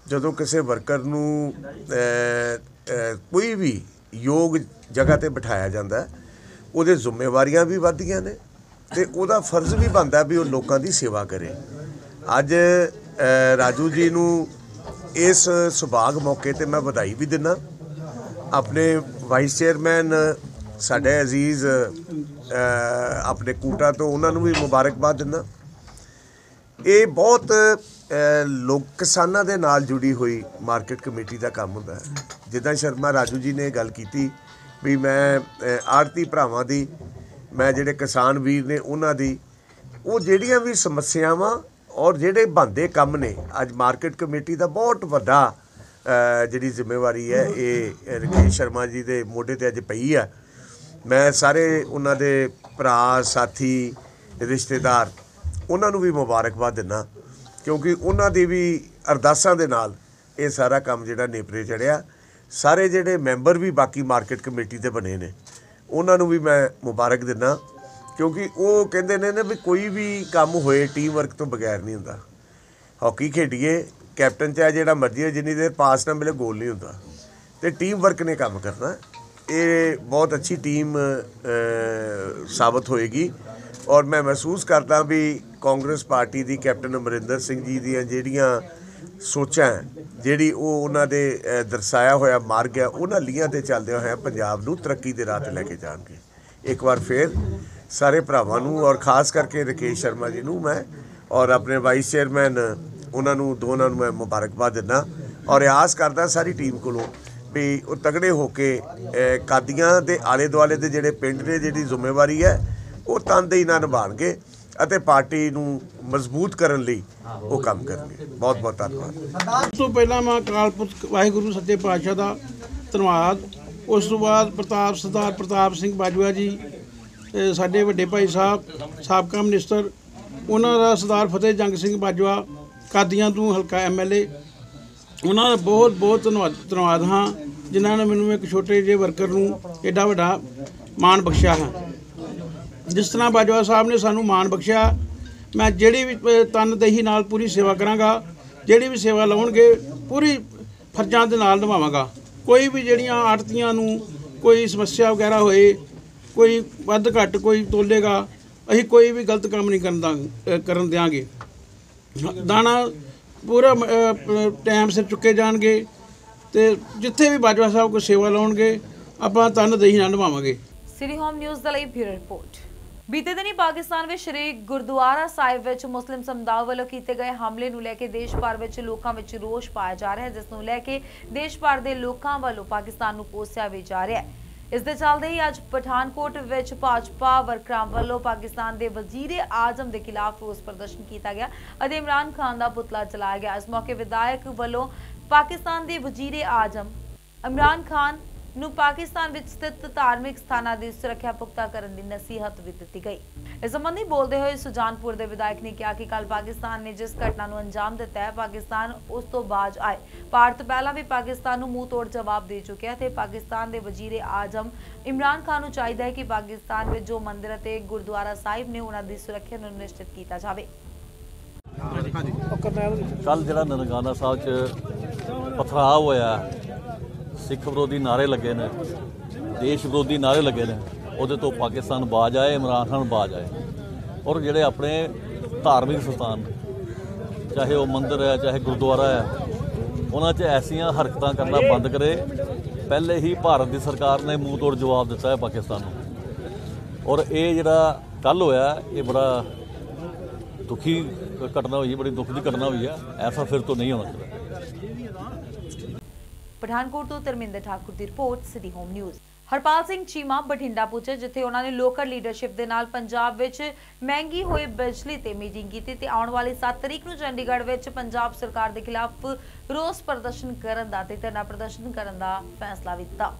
ਜਦੋਂ ਕਿਸੇ ਵਰਕਰ ਨੂੰ ਕੋਈ ਵੀ ਯੋਗ ਜਗ੍ਹਾ ਤੇ ਬਿਠਾਇਆ ਜਾਂਦਾ ਉਹਦੇ ਜ਼ਿੰਮੇਵਾਰੀਆਂ ਵੀ ਵੱਧਦੀਆਂ ਨੇ ਤੇ ਉਹਦਾ ਫਰਜ਼ ਵੀ ਬਣਦਾ ਵੀ ਉਹ ਲੋਕਾਂ ਦੀ ਸੇਵਾ ਕਰੇ। ਅੱਜ ਰਾਜੂ ਜੀ ਨੂੰ ਇਸ ਸੁਭਾਗ ਮੌਕੇ ਤੇ ਮੈਂ ਵਧਾਈ ਵੀ ਦਿੰਦਾ। ਆਪਣੇ ਵਾਈਸ ਚੇਅਰਮੈਨ ਸਾਡੇ ਅਜ਼ੀਜ਼ ਆਪਣੇ ਕੂਟਾ ਤੋਂ ਉਹਨਾਂ ਨੂੰ ਵੀ ਮੁਬਾਰਕਬਾਦ ਦਿੰਦਾ। ਇਹ ਬਹੁਤ ਲੋਕ ਕਿਸਾਨਾਂ ਦੇ ਨਾਲ ਜੁੜੀ ਹੋਈ ਮਾਰਕੀਟ ਕਮੇਟੀ ਦਾ ਕੰਮ ਹੁੰਦਾ ਹੈ। ਜਿੱਦਾਂ ਸ਼ਰਮਾ ਰਾਜੂ ਜੀ ਨੇ ਗੱਲ ਕੀਤੀ ਵੀ ਮੈਂ ਆੜਤੀ ਭਰਾਵਾਂ ਦੀ, ਮੈਂ ਜਿਹੜੇ ਕਿਸਾਨ ਵੀਰ ਨੇ ਉਹਨਾਂ ਦੀ, ਉਹ ਜਿਹੜੀਆਂ ਵੀ ਸਮੱਸਿਆਵਾਂ ਔਰ ਜਿਹੜੇ ਬੰਦੇ ਕੰਮ ਨੇ, ਅੱਜ ਮਾਰਕੀਟ ਕਮੇਟੀ ਦਾ ਬਹੁਤ ਵੱਡਾ ਜਿਹੜੀ ਜ਼ਿੰਮੇਵਾਰੀ ਹੈ, ਇਹ ਰਕੇਸ਼ ਸ਼ਰਮਾ ਜੀ ਦੇ ਮੋਢੇ ਤੇ ਅੱਜ ਪਈ ਆ। ਮੈਂ ਸਾਰੇ ਉਹਨਾਂ ਦੇ ਭਰਾ, ਸਾਥੀ, ਰਿਸ਼ਤੇਦਾਰ, ਉਹਨਾਂ ਨੂੰ ਵੀ ਮੁਬਾਰਕਬਾਦ ਦਿੰਦਾ ਕਿਉਂਕਿ ਉਹਨਾਂ ਦੀ ਵੀ ਅਰਦਾਸਾਂ ਦੇ ਨਾਲ ਇਹ ਸਾਰਾ ਕੰਮ ਜਿਹੜਾ ਨੇਪਰੇ ਚੜਿਆ। ਸਾਰੇ ਜਿਹੜੇ ਮੈਂਬਰ ਵੀ ਬਾਕੀ ਮਾਰਕੀਟ ਕਮੇਟੀ ਦੇ ਬਣੇ ਨੇ, ਉਹਨਾਂ ਨੂੰ ਵੀ ਮੈਂ ਮੁਬਾਰਕ ਦਿੰਦਾ ਕਿਉਂਕਿ ਉਹ ਕਹਿੰਦੇ ਨੇ ਨਾ ਵੀ ਕੋਈ ਵੀ ਕੰਮ ਹੋਏ ਟੀਮ ਵਰਕ ਤੋਂ ਬਗੈਰ ਨਹੀਂ ਹੁੰਦਾ। ਹਾਕੀ ਖੇਡੀਏ ਕੈਪਟਨ ਚਾਹੇ ਜਿਹੜਾ ਮਰਜ਼ੀ ਹੈ ਜਿੰਨੀ ਦੇਰ ਪਾਸ ਨਾ ਮਿਲੇ ਗੋਲ ਨਹੀਂ ਹੁੰਦਾ। ਤੇ ਟੀਮ ਵਰਕ ਨੇ ਕੰਮ ਕਰਨਾ। ਇਹ ਬਹੁਤ ਅੱਛੀ ਟੀਮ ਸਾਬਤ ਹੋਏਗੀ। ਔਰ ਮੈਂ ਮਹਿਸੂਸ ਕਰਦਾ ਵੀ ਕਾਂਗਰਸ ਪਾਰਟੀ ਦੀ ਕੈਪਟਨ ਅਮਰਿੰਦਰ ਸਿੰਘ ਜੀ ਦੀਆਂ ਜਿਹੜੀਆਂ ਸੋਚਾਂ, ਜਿਹੜੀ ਉਹ ਉਹਨਾਂ ਦੇ ਦਰਸਾਇਆ ਹੋਇਆ ਮਾਰਗ ਹੈ, ਉਹਨਾਂ ਲੀਹਾਂ ਤੇ ਚੱਲਦੇ ਹੋਏ ਪੰਜਾਬ ਨੂੰ ਤਰੱਕੀ ਦੇ ਰਾਹ ਤੇ ਲੈ ਕੇ ਜਾਣਗੇ। ਇੱਕ ਵਾਰ ਫੇਰ ਸਾਰੇ ਭਰਾਵਾਂ ਨੂੰ ਔਰ ਖਾਸ ਕਰਕੇ ਰਕੇਸ਼ ਸ਼ਰਮਾ ਜੀ ਨੂੰ ਮੈਂ ਔਰ ਆਪਣੇ ਵਾਈਸ ਚੇਅਰਮੈਨ, ਉਹਨਾਂ ਨੂੰ, ਦੋਨਾਂ ਨੂੰ ਮੈਂ ਮੁਬਾਰਕਬਾਦ ਦਿੰਦਾ ਔਰ ਆਸ ਕਰਦਾ ਸਾਰੀ ਟੀਮ ਕੋਲੋਂ ਵੀ ਉਹ ਤਗੜੇ ਹੋ ਕੇ ਕਾਦੀਆਂ ਦੇ ਆਲੇ ਦੁਆਲੇ ਦੇ ਜਿਹੜੇ ਪਿੰਡ ਦੇ ਜਿਹੜੀ ਜ਼ਿੰਮੇਵਾਰੀ ਹੈ, ਉਹ ਤਨਦੇਹੀ ਨਾਲ ਨਿਭਾਉਣਗੇ ਅਤੇ ਪਾਰਟੀ ਨੂੰ ਮਜ਼ਬੂਤ ਕਰਨ ਲਈ ਉਹ ਕੰਮ ਕਰਨਗੇ। ਬਹੁਤ ਬਹੁਤ ਧੰਨਵਾਦ ਸਭ ਤੋਂ ਪਹਿਲਾਂ ਮੈਂ ਅਕਾਲ ਪੁਰਖ, ਵਾਹਿਗੁਰੂ, ਸੱਚੇ ਪਾਤਸ਼ਾਹ ਦਾ ਧੰਨਵਾਦ। ਉਸ ਤੋਂ ਬਾਅਦ ਪ੍ਰਤਾਪ, ਸਰਦਾਰ ਪ੍ਰਤਾਪ ਸਿੰਘ ਬਾਜਵਾ ਜੀ ਸਾਡੇ ਵੱਡੇ ਭਾਈ ਸਾਹਿਬ, ਸਾਬਕਾ ਮਿਨਿਸਟਰ ਉਹਨਾਂ ਦਾ ਸਰਦਾਰ ਫਤਿਹ ਜੰਗ ਸਿੰਘ ਬਾਜਵਾ, ਕਾਦੀਆਂ ਤੋਂ ਹਲਕਾ ਐਮਐਲਏ ਉਹਨਾਂ ਦਾ ਬਹੁਤ ਬਹੁਤ ਧੰਨਵਾਦ ਧੰਨਵਾਦ ਹਾਂ, ਜਿਨ੍ਹਾਂ ਨੇ ਮੈਨੂੰ ਇੱਕ ਛੋਟੇ ਜਿਹੇ ਵਰਕਰ ਨੂੰ ਐਡਾ ਵੱਡਾ ਮਾਣ ਬਖਸ਼ਿਆ ਹੈ। ਜਿਸ ਤਰ੍ਹਾਂ ਬਾਜਵਾ ਸਾਹਿਬ ਨੇ ਸਾਨੂੰ ਮਾਣ ਬਖਸ਼ਿਆ, ਮੈਂ ਜਿਹੜੀ ਵੀ ਤਨਦੇਹੀ ਨਾਲ ਪੂਰੀ ਸੇਵਾ ਕਰਾਂਗਾ, ਜਿਹੜੀ ਵੀ ਸੇਵਾ ਲਾਉਣਗੇ, ਪੂਰੀ ਫਰਜ਼ਾਂ ਦੇ ਨਾਲ ਨਿਭਾਵਾਂਗਾ। ਕੋਈ ਵੀ ਜਿਹੜੀਆਂ ਆੜਤੀਆਂ ਨੂੰ ਕੋਈ ਸਮੱਸਿਆ ਵਗੈਰਾ ਹੋਏ ਕੋਈ ਵੱਧ ਘੱਟ ਕੋਈ ਤੋਲੇਗਾ, ਅਸੀਂ ਕੋਈ ਵੀ ਗਲਤ ਕੰਮ ਨਹੀਂ ਕਰਨ ਦਾ ਕਰਨ ਦਿਆਂਗੇ। ਦਾਣਾ ਪੂਰਾ ਟਾਈਮ ਸਿਰ ਚੁੱਕੇ ਜਾਣਗੇ ਤੇ ਜਿੱਥੇ ਵੀ ਬਾਜਵਾ ਸਾਹਿਬ ਕੋਈ ਸੇਵਾ ਲਾਉਣਗੇ, ਆਪਾਂ ਤਨਦੇਹੀ ਨਾਲ ਨਿਭਾਵਾਂਗੇ ਸਿਟੀ ਹੋਮ ਨਿਊਜ਼ ਦੇ ਲਈ ਬਿਊਰੋ ਰਿਪੋਰਟ। ਬੀਤੇ ਦਿਨੀ ਪਾਕਿਸਤਾਨ ਵਿੱਚ ਸ਼੍ਰੀ ਗੁਰਦੁਆਰਾ ਸਾਹਿਬ ਵਿੱਚ ਮੁਸਲਿਮ ਸਮੁਦਾਇ ਵੱਲੋਂ ਕੀਤੇ ਗਏ ਹਮਲੇ ਨੂੰ ਲੈ ਕੇ ਦੇਸ਼ ਭਰ ਵਿੱਚ ਲੋਕਾਂ ਵਿੱਚ ਰੋਸ ਪਾਇਆ ਜਾ ਰਿਹਾ ਹੈ, ਜਿਸ ਨੂੰ ਲੈ ਕੇ ਦੇਸ਼ ਭਰ ਦੇ ਲੋਕਾਂ ਵੱਲੋਂ ਪਾਕਿਸਤਾਨ ਨੂੰ ਕੋਸਿਆ ਵੀ ਜਾ ਰਿਹਾ ਹੈ। ਇਸ ਦੇ ਚੱਲਦੇ ਹੀ ਅੱਜ ਪਠਾਨਕੋਟ ਵਿੱਚ ਭਾਜਪਾ ਵਰਕਰਾਂ ਵੱਲੋਂ ਪਾਕਿਸਤਾਨ ਦੇ ਵਜ਼ੀਰ ਆਜ਼ਮ ਦੇ ਖਿਲਾਫ ਰੋਸ ਪ੍ਰਦਰਸ਼ਨ ਕੀਤਾ ਗਿਆ ਅਤੇ ਇਮਰਾਨ ਖਾਨ ਦਾ ਪੁਤਲਾ ਜਲਾਇਆ ਗਿਆ। ਇਸ ਮੌਕੇ ਵਿਧਾਇਕ ਵੱਲੋਂ ਪਾਕਿਸਤਾਨ ਦੇ ਵਜ਼ੀਰ ਆਜ਼ਮ ਇਮਰਾਨ ਖਾਨ ਨੂੰ ਪਾਕਿਸਤਾਨ ਵਿੱਚ ਸਥਿਤ ਧਾਰਮਿਕ ਸਥਾਨਾਂ ਦੀ ਸੁਰੱਖਿਆ ਪੁਖਤਾ ਕਰਨ ਦੀ ਨਸੀਹਤ ਵੀ ਦਿੱਤੀ ਗਈ। ਇਸ ਸੰਬੰਧੀ ਬੋਲਦੇ ਹੋਏ ਸੁਜਾਨਪੁਰ ਦੇ ਵਿਧਾਇਕ ਨੇ ਕਿਹਾ ਕਿ ਕੱਲ ਪਾਕਿਸਤਾਨ ਨੇ ਜਿਸ ਘਟਨਾ ਨੂੰ ਅੰਜਾਮ ਦਿੱਤਾ ਹੈ ਪਾਕਿਸਤਾਨ ਉਸ ਤੋਂ ਬਾਜ ਆਏ। ਭਾਰਤ ਪਹਿਲਾਂ ਵੀ ਪਾਕਿਸਤਾਨ ਨੂੰ ਮੂੰਹ ਤੋੜ ਜਵਾਬ ਦੇ ਚੁੱਕਿਆ ਤੇ ਪਾਕਿਸਤਾਨ ਦੇ ਵਜ਼ੀਰ ਆਜ਼ਮ ਇਮਰਾਨ ਖਾਨ ਨੂੰ ਚਾਹੀਦਾ ਹੈ ਕਿ ਪਾਕਿਸਤਾਨ ਵਿੱਚ ਜੋ ਮੰਦਿਰ ਅਤੇ ਗੁਰਦੁਆਰਾ ਸਾਹਿਬ ਨੇ ਉਹਨਾਂ ਦੀ ਸੁਰੱਖਿਆ ਨੂੰ ਨਿਸ਼ਚਿਤ ਕੀਤਾ ਜਾਵੇ। ਕੱਲ ਜਿਹੜਾ ਨਨਕਾਣਾ ਸਾਹਿਬ 'ਚ ਪਥਰਾਅ ਹੋਇਆ ਸਿੱਖ ਵਿਰੋਧੀ ਨਾਰੇ ਲੱਗੇ ਨੇ, ਦੇਸ਼ ਵਿਰੋਧੀ ਨਾਰੇ ਲੱਗੇ ਨੇ, ਉਹਦੇ ਤੋਂ ਪਾਕਿਸਤਾਨ ਬਾਜ ਆਏ, ਇਮਰਾਨ ਖਾਨ ਬਾਜ ਆਏ। ਔਰ ਜਿਹੜੇ ਆਪਣੇ ਧਾਰਮਿਕ ਸਥਾਨ ਚਾਹੇ ਉਹ ਮੰਦਿਰ ਹੈ, ਚਾਹੇ ਗੁਰਦੁਆਰਾ ਹੈ, ਉਹਨਾਂ 'ਚ ਐਸੀਆਂ ਹਰਕਤਾਂ ਕਰਨਾ ਬੰਦ ਕਰੇ, ਪਹਿਲੇ ਹੀ ਭਾਰਤ ਦੀ ਸਰਕਾਰ ਨੇ ਮੂੰਹ ਤੋੜ ਜਵਾਬ ਦਿੱਤਾ ਹੈ ਪਾਕਿਸਤਾਨ ਨੂੰ। ਔਰ ਇਹ ਜਿਹੜਾ ਕੱਲ ਹੋਇਆ, ਇਹ ਬੜਾ ਦੁਖੀ ਘਟਨਾ ਹੋਈ, ਬੜੀ ਦੁੱਖ ਦੀ ਘਟਨਾ ਹੋਈ ਹੈ, ਐਸਾ ਫਿਰ ਤੋਂ ਨਹੀਂ ਹੋਣਾ ਚਾਹੀਦਾ। ਪਠਾਨਕੋਟ ਤੋਂ ਧਰਮਿੰਦਰ ਠਾਕੁਰ ਦੀ report, city home news. Harpal Singh Cheema Bathinda ਪੁੱਜੇ, ਜਿੱਥੇ ਉਹਨਾਂ ਨੇ ਲੋਕਲ ਲੀਡਰਸ਼ਿਪ ਦੇ ਨਾਲ ਪੰਜਾਬ ਵਿੱਚ ਮਹਿੰਗੀ ਹੋਈ ਬਿਜਲੀ ਤੇ ਮੀਟਿੰਗ ਕੀਤੀ ਤੇ ਆਉਣ ਵਾਲੀ 7 ਤਰੀਕ ਨੂੰ ਚੰਡੀਗੜ੍ਹ ਵਿੱਚ ਪੰਜਾਬ ਸਰਕਾਰ ਦੇ ਖਿਲਾਫ ਰੋਸ ਪ੍ਰਦਰਸ਼ਨ ਕਰਨ ਦਾ ਤੇ ਧਰਨਾ ਪ੍ਰਦਰਸ਼ਨ ਕਰਨ ਦਾ ਫੈਸਲਾ ਵੀ ਲਿੱਤਾ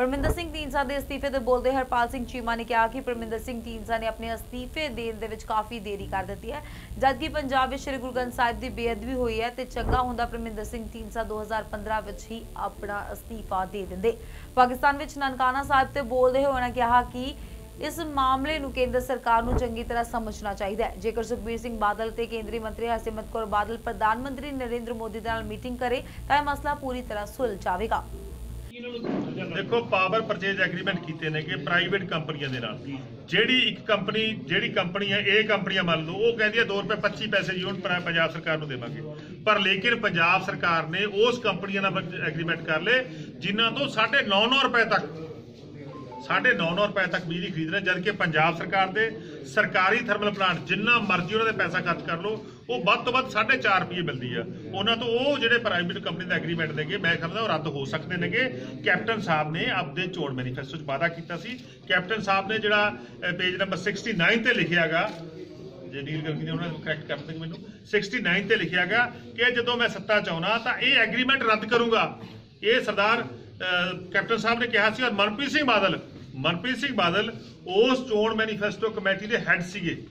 ਪਰਮਿੰਦਰ ਸਿੰਘ ਢੀਂਡਸਾ ਦੇ ਅਸਤੀਫੇ ਤੇ ਬੋਲਦੇ ਹਰਪਾਲ ਸਿੰਘ ਚੀਮਾ ਨੇ ਕਿਹਾ ਕਿ ਪਰਮਿੰਦਰ ਸਿੰਘ ਢੀਂਡਸਾ ਨੇ ਆਪਣੇ ਅਸਤੀਫੇ ਦੇਣ ਦੇ ਵਿੱਚ ਕਾਫੀ ਦੇਰੀ ਕਰ ਦਿੱਤੀ ਹੈ। ਜਦਕਿ ਪੰਜਾਬ ਵਿੱਚ ਸ੍ਰੀ ਗੁਰੂ ਗ੍ਰੰਥ ਸਾਹਿਬ ਦੀ ਬੇਅਦਬੀ ਹੋਈ ਹੈ ਤੇ ਚੰਗਾ ਹੁੰਦਾ ਪਰਮਿੰਦਰ ਸਿੰਘ ਢੀਂਡਸਾ 2015 ਵਿੱਚ ਹੀ ਆਪਣਾ ਅਸਤੀਫਾ ਦੇ ਦਿੰਦੇ। ਪਾਕਿਸਤਾਨ ਵਿੱਚ ਨਨਕਾਣਾ ਸਾਹਿਬ ਤੇ ਬੋਲਦੇ ਹੋਏ ਉਹਨਾਂ ਕਿਹਾ ਕਿ ਇਸ ਮਾਮਲੇ ਨੂੰ ਕੇਂਦਰ ਸਰਕਾਰ ਨੂੰ ਚੰਗੀ ਤਰ੍ਹਾਂ ਸਮਝਣਾ ਚਾਹੀਦਾ ਹੈ। ਜੇਕਰ ਸੁਖਬੀਰ ਸਿੰਘ ਬਾਦਲ ਤੇ ਕੇਂਦਰੀ ਮੰਤਰੀ ਹਰਸਿਮਰਤ ਕੌਰ ਬਾਦਲ ਪ੍ਰਧਾਨ ਮੰਤਰੀ ਨਰਿੰਦਰ ਮੋਦੀ ਦੇ ਨਾਲ ਮੀਟਿੰਗ ਕਰੇ ਤਾਂ ਇਹ ਮਸਲਾ ਪੂਰੀ ਤਰ੍ਹਾਂ ਸੁਲਝ ਜਾਵੇਗਾ। ਦੇਖੋ ਪਾਵਰ ਪਰਚੇਜ ਐਗਰੀਮੈਂਟ ਕੀਤੇ ਨੇ ਕਿ ਪ੍ਰਾਈਵੇਟ ਕੰਪਨੀਆਂ ਦੇ ਨਾਲ। ਜਿਹੜੀ ਇੱਕ ਕੰਪਨੀ, ਜਿਹੜੀ ਕੰਪਨੀ ਹੈ, ਇਹ ਕੰਪਨੀਆਂ ਮੰਨ ਲਓ, ਉਹ ਕਹਿੰਦੀ ਹੈ 2 ਰੁਪਏ 25 ਪੈਸੇ ਯੂਨਿਟ ਪੰਜਾਬ ਸਰਕਾਰ ਨੂੰ ਦੇਵਾਂਗੇ। ਪਰ ਲੇਕਿਨ ਪੰਜਾਬ ਸਰਕਾਰ ਨੇ ਉਸ ਕੰਪਨੀਆਂ ਨਾਲ ਐਗਰੀਮੈਂਟ ਕਰ ਲਏ, ਜਿਨ੍ਹਾਂ ਤੋਂ 9.5 ਰੁਪਏ ਤੱਕ 9.5 ਰੁਪਏ ਤੱਕ ਬਿਜਲੀ ਖਰੀਦ ਰਹੇ ਜਦ ਕਿ ਪੰਜਾਬ ਸਰਕਾਰ ਦੇ ਸਰਕਾਰੀ ਥਰਮਲ ਪਲਾਂਟ ਜਿੰਨਾ ਮਰਜ਼ੀ ਉਹਨਾਂ ਦੇ ਪੈਸਾ ਖਰਚ ਕਰ ਲਓ, ਉਹ ਵੱਧ ਤੋਂ ਵੱਧ 4.5 ਰੁਪਏ ਮਿਲਦੀ ਆ। ਉਹਨਾਂ ਤੋਂ ਉਹ ਜਿਹੜੇ ਪ੍ਰਾਈਵੇਟ ਕੰਪਨੀ ਦਾ ਐਗਰੀਮੈਂਟ ਨੇਗੇ, ਮੈਂ ਸਮਝਦਾ ਉਹ ਰੱਦ ਹੋ ਸਕਦੇ ਨੇਗੇ। ਕੈਪਟਨ ਸਾਹਿਬ ਨੇ ਆਪਦੇ ਚੋਣ ਮੈਨੀਫੈਸਟੋ 'ਚ ਵਾਅਦਾ ਕੀਤਾ ਸੀ। ਕੈਪਟਨ ਸਾਹਿਬ ਨੇ ਜਿਹੜਾ ਪੇਜ ਨੰਬਰ 69 ਤੇ ਲਿਖਿਆਗਾ ਜੇ ਡੀਲ ਕਰਕੇ ਨੇ ਉਹਨਾਂ ਨੂੰ ਕਰੈਕਟ ਕਰ ਦੇਣਗੇ ਮੈਨੂੰ। 69 ਤੇ ਲਿਖਿਆ ਲਿਖਿਆਗਾ ਕਿ ਜਦੋਂ ਮੈਂ ਸੱਤਾ 'ਚ ਆਉਣਾ, ਤਾਂ ਇਹ ਐਗਰੀਮੈਂਟ ਰੱਦ ਕਰੂੰਗਾ। ਇਹ ਸਰਦਾਰ ਕੈਪਟਨ ਸਾਹਿਬ ਨੇ ਕਿਹਾ ਸੀ ਔਰ ਮਨਪ੍ਰੀਤ ਸਿੰਘ ਬਾਦਲ ਮਨਪ੍ਰੀਤ ਸਿੰਘ ਬਾਦਲ, ਉਸ ਚੋਣ ਮੈਨੀਫੈਸਟੋ ਕਮੇਟੀ ਦੇ ਹੈੱਡ ਸੀਗੇ।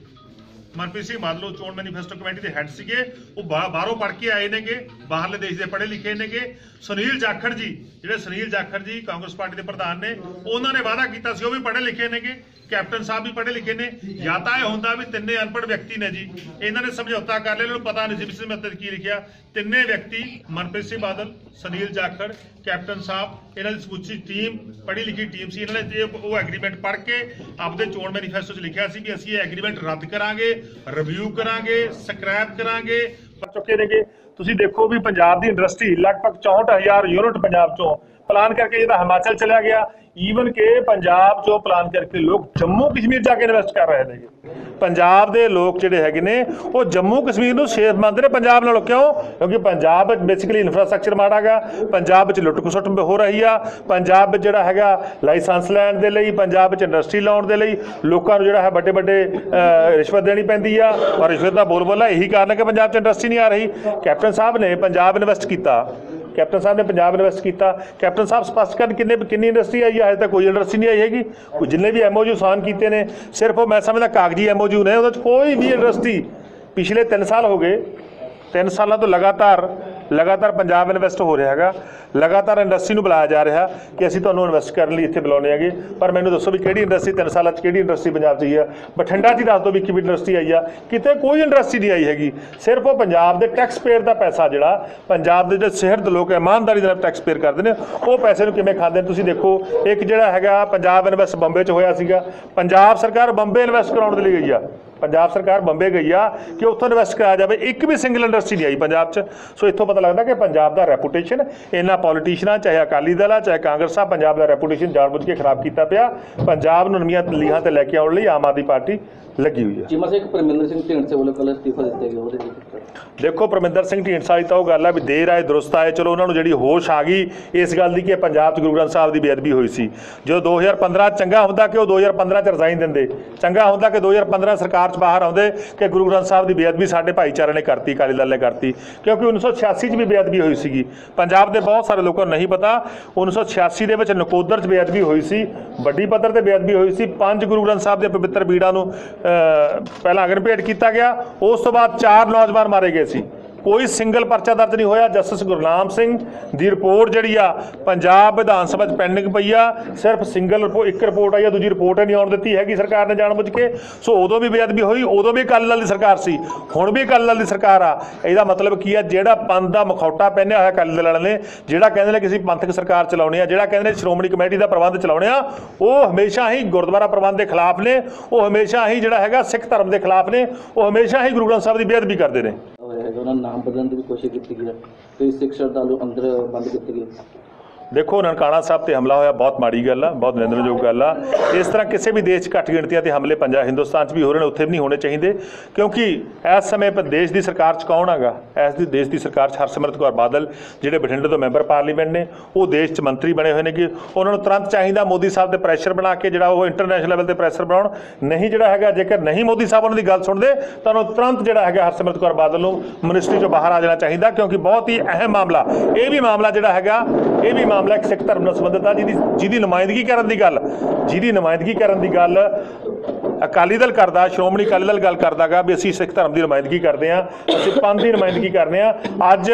ਮਨਪ੍ਰੀਤ ਸਿੰਘ ਬਾਦਲ, ਉਹ ਚੋਣ ਮੈਨੀਫੈਸਟੋ ਕਮੇਟੀ ਦੇ ਹੈੱਡ ਸੀਗੇ। ਉਹ ਬਾ- ਬਾਹਰੋਂ ਪੜ੍ਹ ਕੇ ਆਏ ਨੇਗੇ, ਬਾਹਰਲੇ ਦੇਸ਼ ਦੇ ਪੜ੍ਹੇ ਲਿਖੇ ਨੇਗੇ। ਸੁਨੀਲ ਜਾਖੜ ਜੀ, ਜਿਹੜੇ ਸੁਨੀਲ ਜਾਖੜ ਜੀ ਕਾਂਗਰਸ ਪਾਰਟੀ ਦੇ ਪ੍ਰਧਾਨ ਨੇ, ਉਹਨਾਂ ਨੇ ਵਾਅਦਾ ਕੀਤਾ ਸੀ, ਉਹ ਵੀ ਪੜ੍ਹੇ ਲਿਖੇ ਨੇਗੇ। ਕੈਪਟਨ ਸਾਹਿਬ ਵੀ ਪੜ੍ਹੇ ਲਿਖੇ ਨੇ। ਜਾਂ ਤਾਂ ਇਹ ਹੁੰਦਾ ਵੀ ਤਿੰਨੇ ਅਨਪੜ੍ਹ ਵਿਅਕਤੀ ਨੇ ਜੀ। ਇਹਨਾਂ ਨੇ ਸਮਝੌਤਾ ਕਰ ਲਿਆ, ਇਹਨਾਂ ਨੂੰ ਪਤਾ ਨਹੀਂ ਸੀ ਵੀ ਸਮਝੌਤੇ ਕੀ ਲਿਖਿਆ। ਤਿੰਨੇ ਵਿਅਕਤੀ, ਮਨਪ੍ਰੀਤ ਸਿੰਘ ਬਾਦਲ, ਸੁਨੀਲ ਜਾਖੜ, ਕੈਪਟਨ ਸਾਹਿਬ, ਇਹਨਾਂ ਦੀ ਸਮੁੱਚੀ ਟੀਮ, ਪੜ੍ਹੀ ਲਿਖੀ ਟੀਮ ਸੀ। ਇਹਨਾਂ ਨੇ ਉਹ ਐਗਰੀਮੈਂਟ ਪੜ੍ਹ ਕੇ ਆਪਦੇ ਚੋਣ ਮੈਨੀਫੈਸਟੋ 'ਚ ਲਿਖਿਆ ਸੀ ਵੀ ਅਸੀਂ ਇਹ ਐਗਰੀਮੈਂਟ ਰੱਦ ਕਰਾਂਗੇ, ਰਿਵਿਊ ਕਰਾਂਗੇ, ਸਕ੍ਰੈਪ ਕਰਾਂਗੇ। ਚੁੱਕੇ ਨੇਗੇ। ਤੁਸੀਂ ਦੇਖੋ ਵੀ ਪੰਜਾਬ ਦੀ ਇੰਡਸਟਰੀ ਲਗਭਗ 64000 ਯੂਨਿਟ ਪੰਜਾਬ ਚੋਂ ਪਲਾਨ ਕਰਕੇ ਜਿਹੜਾ ਹਿਮਾਚਲ ਚਲਿਆ ਗਿਆ। ਈਵਨ ਕਿ ਪੰਜਾਬ ਚੋਂ ਪਲਾਨ ਕਰਕੇ ਲੋਕ ਜੰਮੂ ਕਸ਼ਮੀਰ ਜਾ ਕੇ ਇਨਵੈਸਟ ਕਰ ਰਹੇ ਨੇ ਪੰਜਾਬ ਦੇ ਲੋਕ ਜਿਹੜੇ ਹੈਗੇ ਨੇ, ਉਹ ਜੰਮੂ ਕਸ਼ਮੀਰ ਨੂੰ ਸੇਫ ਮੰਨਦੇ ਨੇ। ਪੰਜਾਬ ਨਾਲੋਂ ਕਿਉਂ? ਕਿਉਂਕਿ ਪੰਜਾਬ ਵਿੱਚ ਬੇਸਿਕਲੀ ਇਨਫਰਾਸਟ੍ਰਕਚਰ ਮਾੜਾ ਗਾ ਪੰਜਾਬ ਵਿੱਚ ਲੁੱਟ ਖਸੁੱਟ ਹੋ ਰਹੀ ਆ। ਪੰਜਾਬ ਵਿੱਚ ਜਿਹੜਾ ਹੈਗਾ ਲਾਇਸੈਂਸ ਲੈਣ ਦੇ ਲਈ, ਪੰਜਾਬ ਵਿੱਚ ਇੰਡਸਟਰੀ ਲਾਉਣ ਦੇ ਲਈ ਲੋਕਾਂ ਨੂੰ ਜਿਹੜਾ ਹੈ ਵੱਡੇ ਵੱਡੇ ਰਿਸ਼ਵਤ ਦੇਣੀ ਪੈਂਦੀ ਆ। ਔਰ ਰਿਸ਼ਵਤ ਦਾ ਬੋਲ ਬੋਲਾ ਇਹੀ ਕਾਰਨ ਹੈ ਕਿ ਪੰਜਾਬ 'ਚ ਇੰਡਸਟਰੀ ਨਹੀਂ ਆ ਰਹੀ। ਕੈਪਟਨ ਸਾਹਿਬ ਨੇ ਪੰਜਾਬ ਇਨਵੈਸਟ ਕੀਤਾ। ਕੈਪਟਨ ਸਾਹਿਬ ਨੇ ਪੰਜਾਬ ਇਨਵੈਸਟ ਕੀਤਾ। ਕੈਪਟਨ ਸਾਹਿਬ ਸਪਸ਼ਟ ਕਰਨ ਕਿੰਨੇ ਕਿੰਨੀ ਇੰਡਸਟਰੀ ਆਈ ਹੈ ਹਜੇ ਤੱਕ ਕੋਈ ਇੰਡਸਟਰੀ ਨਹੀਂ ਆਈ ਹੈਗੀ। ਕੋਈ ਜਿੰਨੇ ਵੀ ਐਮਓਯੂ ਸਾਈਨ ਕੀਤੇ ਨੇ, ਸਿਰਫ ਉਹ ਮੈਂ ਸਮਝਦਾ ਕਾਗਜ਼ੀ ਐਮਓਯੂ ਨੇ, ਉਹਦੇ 'ਚ ਕੋਈ ਵੀ ਇੰਡਸਟਰੀ ਪਿਛਲੇ 3 ਸਾਲ ਹੋ ਗਏ। 3 ਸਾਲਾਂ ਤੋਂ ਲਗਾਤਾਰ ਲਗਾਤਾਰ ਪੰਜਾਬ ਇਨਵੈਸਟ ਹੋ ਰਿਹਾ ਹੈਗਾ। ਲਗਾਤਾਰ ਇੰਡਸਟਰੀ ਨੂੰ ਬੁਲਾਇਆ ਜਾ ਰਿਹਾ ਕਿ ਅਸੀਂ ਤੁਹਾਨੂੰ ਇਨਵੈਸਟ ਕਰਨ ਲਈ ਇੱਥੇ ਬੁਲਾਉਂਦੇ ਹੈਗੇ। ਪਰ ਮੈਨੂੰ ਦੱਸੋ ਵੀ ਕਿਹੜੀ ਇੰਡਸਟਰੀ 3 ਸਾਲਾਂ 'ਚ ਕਿਹੜੀ ਇੰਡਸਟਰੀ ਪੰਜਾਬ 'ਚ ਆਈ ਆ? ਬਠਿੰਡਾ 'ਚ ਹੀ ਦੱਸ ਦਿਓ ਵੀ ਕਿਹੜੀ ਇੰਡਸਟਰੀ ਆਈ ਆ। ਕਿਤੇ ਕੋਈ ਇੰਡਸਟਰੀ ਨਹੀਂ ਆਈ ਹੈਗੀ। ਸਿਰਫ ਉਹ ਪੰਜਾਬ ਦੇ ਟੈਕਸ ਪੇਅਰ ਦਾ ਪੈਸਾ ਜਿਹੜਾ, ਪੰਜਾਬ ਦੇ ਜਿਹੜੇ ਸਿਹਤ ਦੇ ਲੋਕ, ਇਮਾਨਦਾਰੀ ਦੇ ਨਾਲ ਟੈਕਸ ਪੇਅਰ ਕਰਦੇ ਨੇ, ਉਹ ਪੈਸੇ ਨੂੰ ਕਿਵੇਂ ਖਾਂਦੇ ਨੇ? ਤੁਸੀਂ ਦੇਖੋ, ਇੱਕ ਜਿਹੜਾ ਹੈਗਾ ਪੰਜਾਬ ਇਨਵੈਸਟ ਬੰਬੇ 'ਚ ਹੋਇਆ ਸੀਗਾ। ਪੰਜਾਬ ਸਰਕਾਰ ਬੰਬੇ ਇਨਵੈਸਟ ਕਰਾਉਣ ਦੇ ਲਈ ਗਈ ਆ। ਪੰਜਾਬ ਸਰਕਾਰ ਬੰਬੇ ਗਈ ਆ ਕਿ ਉੱਥੋਂ ਇਨਵੈਸਟ ਕਰਾਇਆ ਜਾਵੇ। ਇੱਕ ਵੀ ਸਿੰਗਲ ਇੰਡਸਟਰੀ ਨਹੀਂ ਆਈ ਪੰਜਾਬ 'ਚ। ਸੋ ਇੱਥੋਂ ਪਤਾ ਲੱਗਦਾ ਕਿ ਪੰਜਾਬ ਦਾ ਰੈਪੂਟੇਸ਼ਨ ਇਹਨਾਂ ਪੋਲੀਟੀਸ਼ੀਅਨਾਂ ਚਾਹੇ ਅਕਾਲੀ ਦਲ ਆ, ਚਾਹੇ ਕਾਂਗਰਸ ਆ, ਪੰਜਾਬ ਦਾ ਰੈਪੂਟੇਸ਼ਨ ਜਾਣਬੁੱਝ ਕੇ ਖਰਾਬ ਕੀਤਾ ਪਿਆ। ਪੰਜਾਬ ਨੂੰ ਨਵੀਆਂ ਲੀਹਾਂ ਤੇ ਲੈ ਕੇ ਆਉਣ ਲਈ ਆਮ ਆਦਮੀ ਪਾਰਟੀ ਲੱਗੀ ਹੋਈ ਹੈ ਚੀਮਾ ਇੱਕ ਪਰਮਿੰਦਰ ਸਿੰਘ ਢੀਂਡਸੇ ਵੱਲੋਂ ਕੱਲ੍ਹ ਅਸਤੀਫਾ ਦਿੱਤਾ ਗਿਆ ਉਹਦੇ ਵਿੱਚ। ਦੇਖੋ ਪਰਮਿੰਦਰ ਸਿੰਘ ਢੀਂਡਸਾ ਜੀ, ਤਾਂ ਉਹ ਗੱਲ ਆ ਵੀ ਦੇਰ ਆਏ ਦਰੁਸਤ ਆਏ ਚਲੋ ਉਹਨਾਂ ਨੂੰ ਜਿਹੜੀ ਹੋਸ਼ ਆ ਗਈ, ਇਸ ਗੱਲ ਦੀ ਕਿ ਪੰਜਾਬ 'ਚ ਗੁਰੂ ਗ੍ਰੰਥ ਸਾਹਿਬ ਦੀ ਬੇਅਦਬੀ ਹੋਈ ਸੀ। ਜਦੋਂ 2015 ਚੰਗਾ ਹੁੰਦਾ ਕਿ ਉਹ 2015 'ਚ ਰਿਜ਼ਾਈਨ ਦਿੰਦੇ? ਚੰਗਾ ਹੁੰਦਾ ਕਿ 2015 ਸਰਕਾਰ 'ਚ ਬਾਹਰ ਆਉਂਦੇ ਕਿ ਗੁਰੂ ਗ੍ਰੰਥ ਸਾਹਿਬ ਦੀ ਬੇਅਦਬੀ ਸਾਡੇ ਭਾਈਚਾਰੇ ਨੇ ਕਰਤੀ, ਅਕਾਲੀ ਦਲ ਨੇ ਕਰਤੀ? ਕਿਉਂਕਿ 1986 'ਚ ਵੀ ਬੇਅਦਬੀ ਹੋਈ ਸੀਗੀ। ਪੰਜਾਬ ਦੇ ਬਹੁਤ ਸਾਰੇ ਲੋਕਾਂ ਨੂੰ ਨਹੀਂ ਪਤਾ 1986 ਦੇ ਵਿੱਚ ਨਕੋਦਰ 'ਚ ਬੇਅਦਬੀ ਹੋਈ ਸੀ, ਵੱਡੀ ਪੱਧਰ ਤੇ ਬੇਅਦਬੀ ਹੋਈ ਸੀ। ਪੰਜ ਗੁਰੂ ਗ੍ਰੰਥ ਸਾਹਿਬ ਦੇ ਪਵਿੱਤਰ ਬੀੜਾਂ ਨੂੰ ਪਹਿਲਾਂ ਅਗਨ ਭੇਟ ਕੀਤਾ ਗਿਆ। ਉਸ ਤੋਂ ਬਾਅਦ ਚਾਰ ਨੌਜਵਾਨ ਮਾਰੇ ਗਏ ਸੀ ਕੋਈ ਸਿੰਗਲ ਪਰਚਾ ਦਰਜ ਨਹੀਂ ਹੋਇਆ। ਜਸਟਿਸ ਗੁਰਨਾਮ ਸਿੰਘ ਦੀ ਰਿਪੋਰਟ ਜਿਹੜੀ ਆ, ਪੰਜਾਬ ਵਿਧਾਨ ਸਭਾ 'ਚ ਪੈਂਡਿੰਗ ਪਈ ਆ। ਸਿਰਫ ਸਿੰਗਲ ਰਿਪੋਰਟ ਇੱਕ ਰਿਪੋਰਟ ਆਈ ਆ, ਦੂਜੀ ਰਿਪੋਰਟ ਨਹੀਂ ਆਉਣ ਦਿੱਤੀ ਹੈਗੀ ਸਰਕਾਰ ਨੇ ਜਾਣਬੁੱਝ ਕੇ। ਸੋ ਉਦੋਂ ਵੀ ਬੇਅਦਬੀ ਹੋਈ, ਉਦੋਂ ਵੀ ਅਕਾਲੀ ਦਲ ਦੀ ਸਰਕਾਰ ਸੀ, ਹੁਣ ਵੀ ਅਕਾਲੀ ਦਲ ਦੀ ਸਰਕਾਰ ਆ। ਇਹਦਾ ਮਤਲਬ ਕੀ ਆ, ਜਿਹੜਾ ਪੰਥ ਦਾ ਮਖੌਟਾ ਪਹਿਨਿਆ ਹੋਇਆ ਅਕਾਲੀ ਦਲ ਵਾਲਿਆਂ ਨੇ, ਜਿਹੜਾ ਕਹਿੰਦੇ ਨੇ ਕਿ ਅਸੀਂ ਪੰਥਕ ਸਰਕਾਰ ਚਲਾਉਣੀ ਆ, ਜਿਹੜਾ ਕਹਿੰਦੇ ਨੇ ਸ਼੍ਰੋਮਣੀ ਕਮੇਟੀ ਦਾ ਪ੍ਰਬੰਧ ਚਲਾਉਣੇ ਆ ਉਹ ਹਮੇਸ਼ਾ ਹੀ ਗੁਰਦੁਆਰਾ ਪ੍ਰਬੰਧ ਦੇ ਖਿਲਾਫ ਨੇ, ਉਹ ਹਮੇਸ਼ਾ ਹੀ ਜਿਹੜਾ ਹੈਗਾ ਸਿੱਖ ਧਰਮ ਦੇ ਖਿਲਾਫ ਨੇ, ਉਹ ਹਮੇਸ਼ਾ ਹੀ ਗੁਰੂ ਗ੍ਰੰਥ ਸਾਹਿਬ ਦੀ ਬੇਅਦਬੀ ਕਰਦੇ ਨੇ। ਉਹਨਾਂ ਨੂੰ ਨਾਮ ਬਦਲਣ ਦੀ ਵੀ ਕੋਸ਼ਿਸ਼ ਕੀਤੀ ਗਈ ਹੈ। ਕਈ ਸਿੱਖ ਸ਼ਰਧਾਲੂ ਅੰਦਰ ਬੰਦ ਕੀਤੇ ਗਏ। ਦੇਖੋ, ਨਨਕਾਣਾ ਸਾਹਿਬ ਤੇ ਹਮਲਾ ਹੋਇਆ, ਬਹੁਤ ਮਾੜੀ ਗੱਲ ਆ, ਬਹੁਤ ਨਿੰਦਣਯੋਗ ਗੱਲ ਆ। ਇਸ ਤਰ੍ਹਾਂ ਕਿਸੇ ਵੀ ਦੇਸ਼ 'ਚ ਘੱਟ ਗਿਣਤੀਆਂ ਤੇ ਹਮਲੇ ਪੰਜਾਬ ਹਿੰਦੁਸਤਾਨ 'ਚ ਵੀ ਹੋ ਰਹੇ ਨੇ, ਉੱਥੇ ਵੀ ਨਹੀਂ ਹੋਣੇ ਚਾਹੀਦੇ। ਕਿਉਂਕਿ ਇਸ ਸਮੇਂ ਪਰ ਦੇਸ਼ ਦੀ ਸਰਕਾਰ 'ਚ ਕੌਣ ਹੈਗਾ? ਇਸ ਦੀ, ਦੇਸ਼ ਦੀ ਸਰਕਾਰ 'ਚ ਹਰਸਿਮਰਤ ਕੌਰ ਬਾਦਲ, ਜਿਹੜੇ ਬਠਿੰਡੇ ਤੋਂ ਮੈਂਬਰ ਪਾਰਲੀਮੈਂਟ ਨੇ, ਉਹ ਦੇਸ਼ 'ਚ ਮੰਤਰੀ ਬਣੇ ਹੋਏ ਨੇ ਕਿ ਉਹਨਾਂ ਨੂੰ ਤੁਰੰਤ ਚਾਹੀਦਾ ਮੋਦੀ ਸਾਹਿਬ ਤੇ ਪ੍ਰੈਸ਼ਰ ਬਣਾ ਕੇ ਜਿਹੜਾ ਉਹ ਇੰਟਰਨੈਸ਼ਨਲ ਲੈਵਲ ਤੇ ਪ੍ਰੈਸ਼ਰ ਬਣਾਉਣ। ਨਹੀਂ ਜਿਹੜਾ ਹੈਗਾ, ਜੇਕਰ ਨਹੀਂ ਮੋਦੀ ਸਾਹਿਬ ਉਹਨਾਂ ਦੀ ਗੱਲ ਸੁਣਦੇ, ਤਾਂ ਉਹਨੂੰ ਤੁਰੰਤ ਜਿਹੜਾ ਹੈਗਾ ਹਰਸਿਮਰਤ ਕੌਰ ਬਾਦਲ ਨੂੰ ਮਿਨਿਸਟਰੀ 'ਚੋਂ ਬਾਹਰ ਆ ਜਾਣਾ ਚਾਹੀਦਾ, ਕਿਉਂਕਿ ਬਹੁਤ ਹੀ ਅਹਿਮ ਮਾਮਲਾ। ਇਹ ਵੀ ਮਾਮਲਾ ਜਿਹੜਾ ਹੈਗਾ, ਇਹ ਵੀ ਮਾਮਲਾ ਇੱਕ ਸਿੱਖ ਧਰਮ ਨਾਲ ਸੰਬੰਧਿਤ ਆ, ਜਿਹਦੀ ਜਿਹਦੀ ਨੁਮਾਇੰਦਗੀ ਕਰਨ ਦੀ ਗੱਲ। ਜਿਹਦੀ ਨੁਮਾਇੰਦਗੀ ਕਰਨ ਦੀ ਗੱਲ ਅਕਾਲੀ ਦਲ ਕਰਦਾ, ਸ਼੍ਰੋਮਣੀ ਅਕਾਲੀ ਦਲ ਗੱਲ ਕਰਦਾਗਾ ਵੀ ਅਸੀਂ ਸਿੱਖ ਧਰਮ ਦੀ ਨੁਮਾਇੰਦਗੀ ਕਰਦੇ ਆ ਅਸੀਂ ਪੰਥ ਦੀ ਨੁਮਾਇੰਦਗੀ ਕਰਦੇ ਆ ਅੱਜ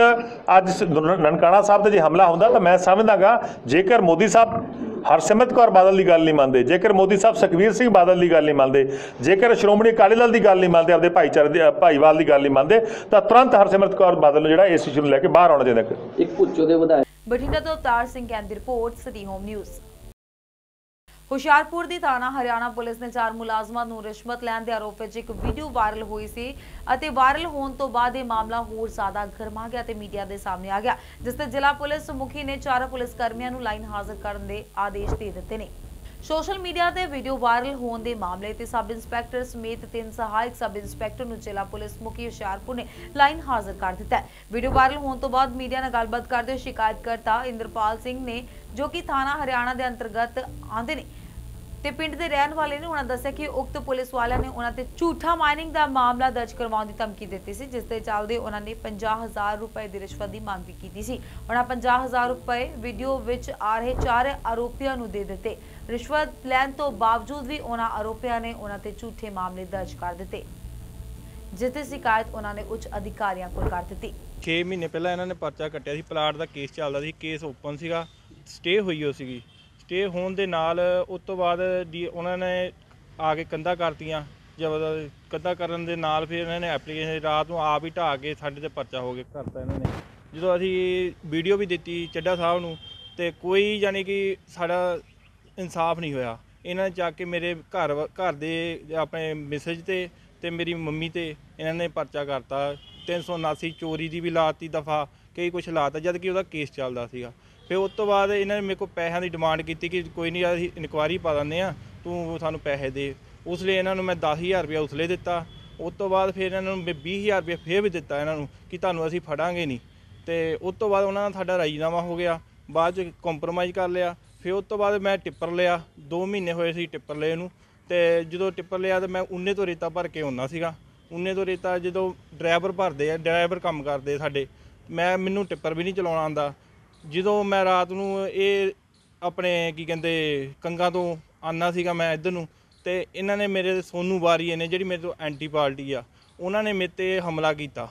ਅੱਜ ਨਨਕਾਣਾ ਸਾਹਿਬ ਤੇ ਜੇ ਹਮਲਾ ਹੁੰਦਾ ਤਾਂ ਮੈਂ ਸਮਝਦਾਗਾ, ਜੇਕਰ ਮੋਦੀ ਸਾਹਿਬ ਹਰਸਿਮਰਤ ਕੌਰ ਬਾਦਲ ਦੀ ਗੱਲ ਨਹੀਂ ਮੰਨਦੇ, ਜੇਕਰ ਮੋਦੀ ਸਾਹਿਬ ਸੁਖਬੀਰ ਸਿੰਘ ਬਾਦਲ ਦੀ ਗੱਲ ਨਹੀਂ ਮੰਨਦੇ, ਜੇਕਰ ਸ਼੍ਰੋਮਣੀ ਅਕਾਲੀ ਦਲ ਦੀ ਗੱਲ ਨਹੀਂ ਮੰਨਦੇ, ਆਪਦੇ ਭਾਈਚਾਰੇ ਦੀ ਭਾਈਵਾਲ ਦੀ ਗੱਲ ਨਹੀਂ ਮੰਨਦੇ, ਤਾਂ ਤੁਰੰਤ ਹਰਸਿਮਰਤ ਕੌਰ ਬਾਦਲ ਨੂੰ ਜਿਹੜਾ ਇਸ ਇਸ਼ੂ ਨੂੰ ਲੈ ਕੇ ਬਾਹਰ ਆਉਣਾ ਚਾਹੀਦਾ। ਇੱਕ ਪੁੱਛੋ ਦੇ ਵਿਧਾਇਕ ਬਠਿੰਡਾ ਤੋਂ ਅਵਤਾਰ ਸਿੰਘ ਕੈਂਪ ਦੀ report city home news. Hoshiarpur ਦੀ ਥਾਣਾ ਹਰਿਆਣਾ ਪੁਲਿਸ ਨੇ ਚਾਰ ਮੁਲਾਜ਼ਮਾਂ ਨੂੰ ਰਿਸ਼ਵਤ ਲੈਣ ਦੇ ਆਰੋਪ ਵਿੱਚ ਇੱਕ ਵੀਡੀਓ ਵਾਇਰਲ ਹੋਈ ਸੀ ਅਤੇ ਵਾਇਰਲ ਹੋਣ ਤੋਂ ਬਾਅਦ ਇਹ ਮਾਮਲਾ ਹੋਰ ਜ਼ਿਆਦਾ ਗਰਮਾ ਗਿਆ ਤੇ ਮੀਡੀਆ ਦੇ ਸਾਹਮਣੇ ਆ ਗਿਆ, ਜਿਸ ਤੇ ਜ਼ਿਲ੍ਹਾ ਪੁਲਿਸ ਮੁਖੀ ਨੇ ਚਾਰ ਪੁਲਿਸ ਕਰਮੀਆਂ ਨੂੰ ਲਾਈਨ ਹਾਜ਼ਰ ਕਰਨ ਦੇ ਆਦੇਸ਼ ਦੇ ਦਿੱਤੇ ਨੇ। ਸੋਸ਼ਲ ਮੀਡੀਆ ਤੇ ਵੀਡੀਓ ਵਾਇਰਲ ਹੋਣ ਦੇ ਮਾਮਲੇ ਤੇ ਸਬ ਇੰਸਪੈਕਟਰ ਸਮੇਤ ਤਿੰਨ ਸਹਾਇਕ ਸਬ ਇੰਸਪੈਕਟਰ ਨੂੰ ਜ਼ਿਲ੍ਹਾ ਪੁਲਿਸ ਮੁਖੀ ਹੁਸ਼ਿਆਰਪੁਰ ਨੇ ਲਾਈਨ ਹਾਜ਼ਰ ਕਰ ਦਿੱਤਾ ਵੀਡੀਓ ਵਾਇਰਲ ਹੋਣ ਤੋਂ ਬਾਅਦ ਮੀਡੀਆ ਨਾਲ ਗੱਲਬਾਤ ਕਰਦੇ ਹੋਏ ਸ਼ਿਕਾਇਤਕਰਤਾ ਇੰਦਰਪਾਲ ਸਿੰਘ ਨੇ ਜੋ ਕਿ ਥਾਣਾ ਹਰਿਆਣਾ ਦੇ ਅੰਤਰਗਤ ਆਉਂਦੇ ਨੇ ਤੇ ਪਿੰਡ ਦੇ ਰਹਿਣ ਵਾਲੇ ਨੇ ਉਹਨਾਂ ਦੱਸਿਆ ਕਿ ਉਕਤ ਪੁਲਿਸ ਵਾਲਿਆਂ ਨੇ ਉਹਨਾਂ ਤੇ ਝੂਠਾ ਮਾਈਨਿੰਗ ਦਾ ਮਾਮਲਾ ਦਰਜ ਕਰਵਾਉਣ ਦੀ ਧਮਕੀ ਦਿੱਤੀ ਸੀ, ਜਿਸ ਦੇ ਚੱਲਦੇ ਉਹਨਾਂ ਨੇ 50000 ਰੁਪਏ ਦੀ ਰਿਸ਼ਵਤ ਦੀ ਮੰਗ ਵੀ ਕੀਤੀ ਸੀ। ਉਹਨਾਂ 50000 ਰੁਪਏ ਵੀਡੀਓ ਵਿੱਚ ਆ ਰਹੇ ਚਾਰ ਆਰੋਪੀਆਂ ਨੂੰ ਦੇ ਦਿੱਤੇ। ਰਿਸ਼ਵਤ ਲੈਣ ਤੋਂ ਬਾਵਜੂਦ ਵੀ ਉਹਨਾਂ ਆਰੋਪੀਆਂ ਨੇ ਉਹਨਾਂ ਤੇ ਝੂਠੇ ਮਾਮਲੇ ਦਰਜ ਕਰ ਦਿੱਤੇ, ਜਿਸ ਦੀ ਸ਼ਿਕਾਇਤ ਉਹਨਾਂ ਨੇ ਉੱਚ ਅਧਿਕਾਰੀਆਂ ਕੋਲ ਕਰ ਦਿੱਤੀ। 6 ਮਹੀਨੇ ਪਹਿਲਾਂ ਇਹਨਾਂ ਨੇ ਪਰਚਾ ਕੱਟਿਆ ਸੀ, ਪਲਾਟ ਦਾ ਕੇਸ ਚੱਲਦਾ ਸੀ ਕੇਸ ਓਪਨ ਸੀਗਾ ਸਟੇ ਹੋਈ ਹੋ ਸੀਗੀ। ਸਟੇ ਹੋਣ ਦੇ ਨਾਲ ਉਸ ਤੋਂ ਬਾਅਦ ਦੀ ਉਹਨਾਂ ਨੇ ਆ ਕੇ ਕੰਧਾ ਕਰਤੀਆਂ, ਜਬਰਦਸਤ ਕੰਧਾ ਕਰਨ ਦੇ ਨਾਲ ਫਿਰ ਇਹਨਾਂ ਨੇ ਐਪਲੀਕੇਸ਼ਨ ਰਾਤ ਨੂੰ ਆਪ ਹੀ ਢਾਹ ਕੇ ਸਾਡੇ ਤੇ ਪਰਚਾ ਹੋ ਗਿਆ ਕਰਤਾ ਇਹਨਾਂ ਨੇ। ਜਦੋਂ ਅਸੀਂ ਵੀਡੀਓ ਵੀ ਦਿੱਤੀ ਚੱਡਾ ਸਾਹਿਬ ਨੂੰ ਤੇ ਕੋਈ ਯਾਨੀ ਕਿ ਸਾਡਾ ਇਨਸਾਫ ਨਹੀਂ ਹੋਇਆ। ਇਹਨਾਂ ਨੇ ਜਾ ਕੇ ਮੇਰੇ ਘਰ ਵ- ਘਰ ਦੇ ਆਪਣੇ ਮੈਸੇਜ ਤੇ ਤੇ ਮੇਰੀ ਮੰਮੀ ਤੇ ਇਹਨਾਂ ਨੇ ਪਰਚਾ ਕਰਤਾ। 379 ਚੋਰੀ ਦੀ ਵੀ ਲਾਤੀ ਦਫਾ, ਕਈ ਕੁਝ ਲਾਤਾ, ਜਦ ਕਿ ਉਹਦਾ ਕੇਸ ਚੱਲਦਾ ਸੀਗਾ। ਫਿਰ ਉਸ ਤੋਂ ਬਾਅਦ ਇਹਨਾਂ ਨੇ ਮੇਰੇ ਕੋਲ ਪੈਸਿਆਂ ਦੀ ਡਿਮਾਂਡ ਕੀਤੀ ਕਿ ਕੋਈ ਨਹੀਂ ਅਸੀਂ ਇਨਕੁਆਰੀ ਪਾ ਦਿੰਦੇ ਆ ਤੂੰ ਸਾਨੂੰ ਪੈਸੇ ਦੇ। ਉਸ ਲਈ ਇਹਨਾਂ ਨੂੰ ਮੈਂ 10000 ਰੁਪਇਆ ਉਸਲੇ ਦਿੱਤਾ। ਉਸ ਤੋਂ ਬਾਅਦ ਫਿਰ ਇਹਨਾਂ ਨੂੰ ਮੈਂ 20000 ਰੁਪਇਆ ਫੇਰ ਵੀ ਦਿੱਤਾ ਇਹਨਾਂ ਨੂੰ ਕਿ ਤੁਹਾਨੂੰ ਅਸੀਂ ਫੜਾਂਗੇ ਨਹੀਂ। ਤੇ ਉਸ ਤੋਂ ਬਾਅਦ ਉਹਨਾਂ ਦਾ ਸਾਡਾ ਰਾਜੀਨਾਮਾ ਹੋ ਗਿਆ। ਬਾਅਦ ਚ ਕੰਪਰੋਮਾਈਜ਼ ਕਰ ਲਿਆ। ਫਿਰ ਉਸ ਤੋਂ ਬਾਅਦ ਮੈਂ ਟਿੱਪਰ ਲਿਆ। 2 ਮਹੀਨੇ ਹੋਏ ਸੀ ਟਿੱਪਰ ਲਏ ਨੂੰ। ਤੇ ਜਦੋਂ ਟਿੱਪਰ ਲਿਆ ਤੇ ਮੈਂ ਉਨੇ ਤੋਂ ਰੇਤਾ ਭਰ ਕੇ ਆਉਂਦਾ ਸੀਗਾ। ਉਨੇ ਤੋਂ ਰੇਤਾ ਜਦੋਂ ਡਰਾਈਵਰ ਭਰਦੇ ਆ ਡਰਾਈਵਰ ਕੰਮ ਕਰਦੇ ਸਾਡੇ। ਮੈਂ, ਮੈਨੂੰ ਟਿੱਪਰ ਵੀ ਨਹੀਂ ਚਲਾਉਣਾ ਆਉਂਦਾ। ਜਦੋਂ ਮੈਂ ਰਾਤ ਨੂੰ ਇਹ ਆਪਣੇ ਕੀ ਕਹਿੰਦੇ ਕੰਗਾ ਤੋਂ ਆਨਾ ਸੀਗਾ ਮੈਂ ਇੱਧਰ ਨੂੰ, ਤੇ ਇਹਨਾਂ ਨੇ ਮੇਰੇ ਸੋਨੂ ਬਾਰੀਏ ਨੇ, ਜਿਹੜੀ ਮੇਰੇ ਤੋਂ ਐਂਟੀ ਪਾਰਟੀ ਆ, ਉਹਨਾਂ ਨੇ ਮੇਰੇ ਤੇ ਹਮਲਾ ਕੀਤਾ।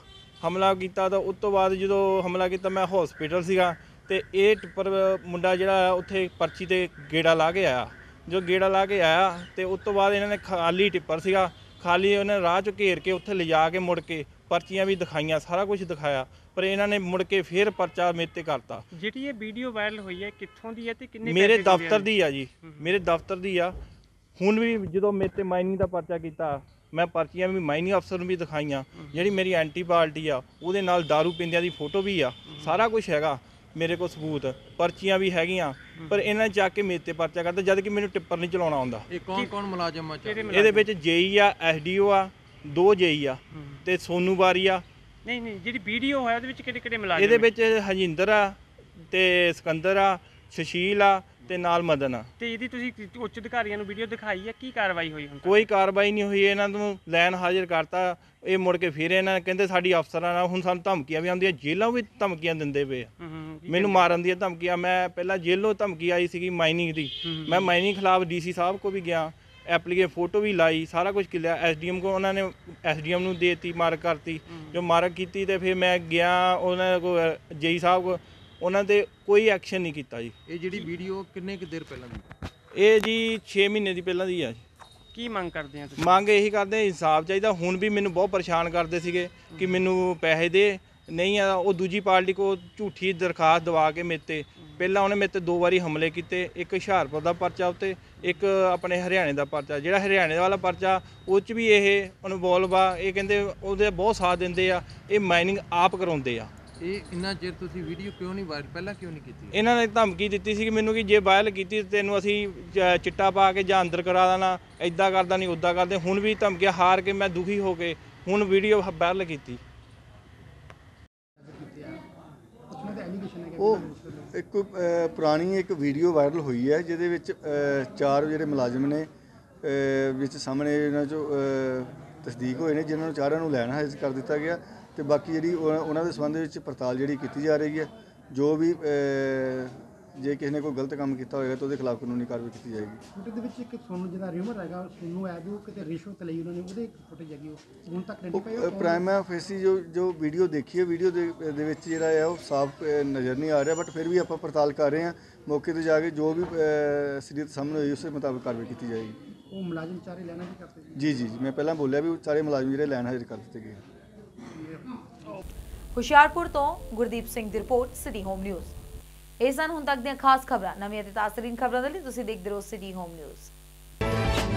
ਹਮਲਾ ਕੀਤਾ ਤਾਂ ਉਸ ਤੋਂ ਬਾਅਦ ਜਦੋਂ ਹਮਲਾ ਕੀਤਾ ਮੈਂ ਹਸਪੀਟਲ ਸੀਗਾ, ਤੇ ਇਹ ਟਿੱਪਰ ਮੁੰਡਾ ਜਿਹੜਾ ਆ, ਉੱਥੇ ਪਰਚੀ ਤੇ ਗੇੜਾ ਲਾ ਕੇ ਆਇਆ। ਜੋ ਗੇੜਾ ਲਾ ਕੇ ਆਇਆ, ਤੇ ਉਸ ਤੋਂ ਬਾਅਦ ਇਹਨਾਂ ਨੇ ਖਾਲੀ ਟਿੱਪਰ ਸੀਗਾ, ਖਾਲੀ ਉਹਨੇ ਰਾਹ ਚ ਘੇਰ ਕੇ ਉੱਥੇ ਲਿਜਾ ਕੇ ਮੁੜ ਕੇ ਪਰਚੀਆਂ ਵੀ ਦਿਖਾਈਆਂ, ਸਾਰਾ ਕੁਝ ਦਿਖਾਇਆ। ਪਰ ਇਹਨਾਂ ਨੇ ਮੁੜ ਕੇ ਫੇਰ ਪਰਚਾ ਮੇਰੇ ਤੇ ਕਰਤਾ। ਜਿਹੜੀ ਇਹ ਵੀਡੀਓ ਵਾਇਰਲ ਹੋਈ ਹੈ ਕਿੱਥੋਂ ਦੀ ਹੈ ਤੇ ਕਿੰਨੇ ਮੇਰੇ ਦਫ਼ਤਰ? ਦੀ ਆ ਜੀ। ਮੇਰੇ ਦਫ਼ਤਰ ਦੀ ਆ। ਹੁਣ ਵੀ ਜਦੋਂ ਮੇਰੇ ਤੇ ਮਾਈਨਿੰਗ ਦਾ ਪਰਚਾ ਕੀਤਾ ਮੈਂ ਪਰਚੀਆਂ ਵੀ ਮਾਈਨਿੰਗ ਅਫਸਰ ਨੂੰ ਵੀ ਦਿਖਾਈਆਂ। ਜਿਹੜੀ ਮੇਰੀ ਐਂਟੀ ਪਾਰਟੀ ਆ ਉਹਦੇ ਨਾਲ दारू ਪਿੰਦਿਆਂ ਦੀ ਫੋਟੋ ਵੀ ਆ। ਸਾਰਾ ਕੁਝ ਹੈਗਾ ਮੇਰੇ ਕੋਲ ਸਬੂਤ। ਪਰਚੀਆਂ ਵੀ ਹੈਗੀਆਂ ਪਰ ਇਹਨਾਂ ਨੇ ਚੱਕ ਕੇ ਮੇਰੇ ਤੇ ਪਰਚਾ ਕਰਤਾ ਜਦ ਕਿ ਮੈਨੂੰ ਟਿੱਪਰ ਨਹੀਂ ਚਲਾਉਣਾ ਆਉਂਦਾ। ਇਹ ਕੌਣ ਕੌਣ ਮੁਲਾਜ਼ਮ ਆ? ਇਹਦੇ ਵਿੱਚ ਜੇਈ ਆ ਐਸਡੀਓ ਆ ਦੋ ਜੇਈ ਆ ਤੇ ਸੋਨੂ ਬਾਰੀ ਆ। ਨਹੀਂ ਨਹੀਂ ਜਿਹੜੀ ਵੀਡੀਓ ਹੈ ਉਹਦੇ ਵਿੱਚ ਕਿਹੜੇ ਕਿਹੜੇ ਮੁਲਾਜ਼ਮ ਇਹਦੇ? ਵਿੱਚ ਹਜਿੰਦਰ ਆ ਤੇ ਸਿਕੰਦਰ ਆ ਸੁਸ਼ੀਲ ਆ ਤੇ ਨਾਲ ਮਦਨ ਆ। ਤੇ ਇਹਦੀ ਤੁਸੀਂ ਉੱਚ ਅਧਿਕਾਰੀਆਂ ਨੂੰ ਵੀਡੀਓ ਦਿਖਾਈ ਹੈ? ਕੀ ਕਾਰਵਾਈ ਹੋਈ ਹੁਣ ਕੋਈ ਕਾਰਵਾਈ ਨਹੀਂ ਹੋਈ ਇਹਨਾਂ ਨੂੰ ਲੈਣ ਹਾਜ਼ਰ ਕਰਤਾ। ਇਹ ਮੁੜ ਕੇ ਫਿਰ ਇਹਨਾਂ ਕਹਿੰਦੇ ਸਾਡੀ ਅਫਸਰਾਂ ਨਾਲ ਹੁਣ ਸਾਨੂੰ ਧਮਕੀਆਂ ਵੀ ਆਉਂਦੀਆਂ ਜੇਲ੍ਹਾਂ ਵੀ ਧਮਕੀਆਂ ਦਿੰਦੇ ਪਏ ਆ। ਮੈਨੂੰ ਮਾਰਨ ਦੀਆਂ ਧਮਕੀਆਂ ਮੈਂ ਪਹਿਲਾਂ ਜੇਲ੍ਹੋਂ ਧਮਕੀ ਆਈ ਸੀਗੀ ਮਾਈਨਿੰਗ ਦੀ। ਮੈਂ ਮਾਈਨਿੰਗ ਖਿਲਾਫ ਡੀਸੀ ਸਾਹਿਬ ਕੋ ਵੀ ਗਿਆ। ਐਪਲੀਕੇ ਫੋਟੋ ਵੀ ਲਾਈ ਸਾਰਾ ਕੁਝ ਕਿਲਿਆ। ਐਸਡੀਐਮ ਕੋ ਉਹਨਾਂ ਨੇ ਐਸਡੀਐਮ ਨੂੰ ਦੇਤੀ ਮਾਰਕ ਕਰਤੀ। ਜੋ ਮਾਰਕ ਕੀਤੀ ਤੇ ਫਿਰ ਮੈਂ ਗਿਆ ਉਹਨਾਂ ਕੋ ਜੇਈ ਸਾਹਿਬ ਕੋ ਉਹਨਾਂ ਤੇ ਕੋਈ ਐਕਸ਼ਨ ਨਹੀਂ ਕੀਤਾ ਜੀ। ਇਹ ਜਿਹੜੀ ਵੀਡੀਓ ਕਿੰਨੇ ਕੁ ਦੇਰ ਪਹਿਲਾਂ ਦੀ? ਇਹ ਜੀ 6 ਮਹੀਨੇ ਦੀ ਪਹਿਲਾਂ ਦੀ ਆ ਜੀ। ਕੀ ਮੰਗ ਕਰਦੇ ਆ ਤੁਸੀਂ? ਮੰਗ ਇਹੀ ਕਰਦੇ ਆ ਇਨਸਾਫ ਚਾਹੀਦਾ। ਹੁਣ ਵੀ ਮੈਨੂੰ ਬਹੁਤ ਪਰੇਸ਼ਾਨ ਕਰਦੇ ਸੀਗੇ ਕਿ ਮੈਨੂੰ ਪੈਸੇ ਦੇ ਨਹੀਂ ਆ ਉਹ ਦੂਜੀ ਪਾਰਟੀ ਕੋ ਝੂਠੀ ਦਰਖਾਸਤ ਦਵਾ ਕੇ ਮੇਰੇ ਤੇ। ਪਹਿਲਾਂ ਉਹਨੇ ਮੇਰੇ ਤੇ ਦੋ ਵਾਰੀ ਹਮਲੇ ਕੀਤੇ ਇੱਕ ਹੁਸ਼ਿਆਰਪੁਰ ਦਾ ਪਰਚਾ ਉੱਤੇ ਇੱਕ ਆਪਣੇ ਹਰਿਆਣੇ ਦਾ ਪਰਚਾ ਜਿਹੜਾ ਹਰਿਆਣੇ ਵਾਲਾ ਪਰਚਾ ਉਹ ਚ ਵੀ ਇਹ ਇਨਵੋਲਵ ਆ ਇਹ ਕਹਿੰਦੇ ਉਹਦੇ ਬਹੁਤ ਸਾਥ ਦਿੰਦੇ ਆ ਇਹ ਮਾਈਨਿੰਗ ਆਪ ਕਰਾਉਂਦੇ ਆ। ਇਹ ਇੰਨਾ ਚਿਰ ਤੁਸੀਂ ਵੀਡੀਓ ਕਿਉਂ ਨਹੀਂ ਵਾਇਰਲ ਪਹਿਲਾਂ ਕਿਉਂ ਨਹੀਂ ਕੀਤੀ? ਇਹਨਾਂ ਨੇ ਧਮਕੀ ਦਿੱਤੀ ਸੀ ਕਿ ਮੈਨੂੰ ਕਿ ਜੇ ਵਾਇਰਲ ਕੀਤੀ ਤੇ ਤੈਨੂੰ ਅਸੀਂ ਚ- ਚਿੱਟਾ ਪਾ ਕੇ ਜਾਂ ਅੰਦਰ ਕਰਾ ਦੇਣਾ ਐਦਾਂ ਕਰਦਾ ਨਹੀਂ ਉਦਾਂ ਕਰਦੇ ਹੁਣ ਵੀ ਧਮਕੀਆਂ ਹਾਰ ਕੇ ਮੈਂ ਦੁਖੀ ਹੋ ਕੇ ਹੁਣ ਵੀਡੀਓ ਵਾਇਰਲ ਕੀਤੀ। ਉਹ ਇੱਕ ਪੁਰਾਣੀ ਇੱਕ ਵੀਡੀਓ ਵਾਇਰਲ ਹੋਈ ਹੈ ਜਿਹਦੇ ਵਿੱਚ ਚਾਰ ਜਿਹੜੇ ਮੁਲਾਜ਼ਮ ਨੇ ਵਿੱਚ ਸਾਹਮਣੇ ਇਹਨਾਂ ਚੋਂ ਤਸਦੀਕ ਹੋਏ ਨੇ ਜਿਨ੍ਹਾਂ ਨੂੰ ਚਾਰਾਂ ਨੂੰ ਲੈਣ ਹਾਜ਼ਰ ਕਰ ਦਿੱਤਾ ਗਿਆ ਤੇ ਬਾਕੀ ਜਿਹੜੀ ਉਹ- ਉਹਨਾਂ ਦੇ ਸੰਬੰਧ ਵਿੱਚ ਪੜਤਾਲ ਜਿਹੜੀ ਕੀਤੀ ਜਾ ਰਹੀ ਹੈ ਜੋ ਵੀ ਜੇ ਕਿਸੇ ਨੇ ਕੋਈ ਗਲਤ ਕੰਮ ਕੀਤਾ ਹੋਏਗਾ ਤਾਂ ਉਹਦੇ ਖਿਲਾਫ ਕਾਨੂੰਨੀ ਕਾਰਵਾਈ ਕੀਤੀ ਜਾਏਗੀ। ਫੁਟੇਜ ਦੇ ਵਿੱਚ ਇੱਕ ਸੋਨੂੰ ਜਿਹਦਾ ਰਿਊਮਰ ਹੈਗਾ ਸੋਨੂੰ ਹੈ ਜੋ ਕਿਤੇ ਰਿਸ਼ਵਤ ਲਈ ਉਹਨਾਂ ਨੇ ਉਹਦੇ ਫੁਟੇਜ ਹੈਗੀ ਉਹ। ਹੁਣ ਤੱਕ ਆਇਡੈਂਟੀਫਾਈ ਉਹ ਪ੍ਰਾਈਮਾ ਫੇਸੀ ਜੋ ਜੋ ਵੀਡੀਓ ਦੇਖੀ ਹੈ ਵੀਡੀਓ ਦੇ ਦੇ ਵਿੱਚ ਜਿਹੜਾ ਹੈ ਉਹ ਸਾਫ਼ ਅ, ਨਜ਼ਰ ਨਹੀਂ ਆ ਰਿਹਾ ਬਟ ਫਿਰ ਵੀ ਆਪਾਂ ਪੜਤਾਲ ਕਰ ਰਹੇ ਹਾਂ। ਮੌਕੇ ਤੇ ਜਾ ਕੇ ਜੋ ਵੀ ਅ, ਅਸਲੀਅਤ ਸਾਹਮਣੇ ਹੋਈ ਉਸੇ ਮੁਤਾਬਕ ਕਾਰਵਾਈ ਕੀਤੀ ਜਾਏਗੀ। ਉਹ ਮੁਲਾਜ਼ਮ ਚਾਰੇ ਲੈਣਾ ਵੀ ਕਰਦੇ ਜੀ ਜੀ ਜੀ ਮੈਂ ਪਹਿਲਾਂ ਬੋਲਿਆ ਵੀ ਉਹ ਸਾਰੇ ਮੁਲਾਜ਼ਮ ਜਿਹੜੇ ਲੈਣ ਹਾਜ਼ਰ ਕਰ ਦਿੱਤੇ ਗਏ ਹੁਸ਼ਿਆਰਪੁਰ ਤੋਂ ਗੁਰਦੀਪ ਸਿੰਘ ਦੀ ਰਿਪੋਰਟ ਸਿਟੀ ਹੋਮ ਨਿਊਜ਼ ਇਹ ਸਨ ਹੁਣ ਤੱਕ ਦੀਆਂ ਖਾਸ ਖਬਰਾਂ, ਨਵੀਆਂ ਅਤੇ ਤਾਜ਼ਰੀਨ ਖਬਰਾਂ ਦੇ ਲਈ ਤੁਸੀਂ ਦੇਖਦੇ ਰਹੋ ਸਿਟੀ ਹੋਮ ਨਿਊਜ਼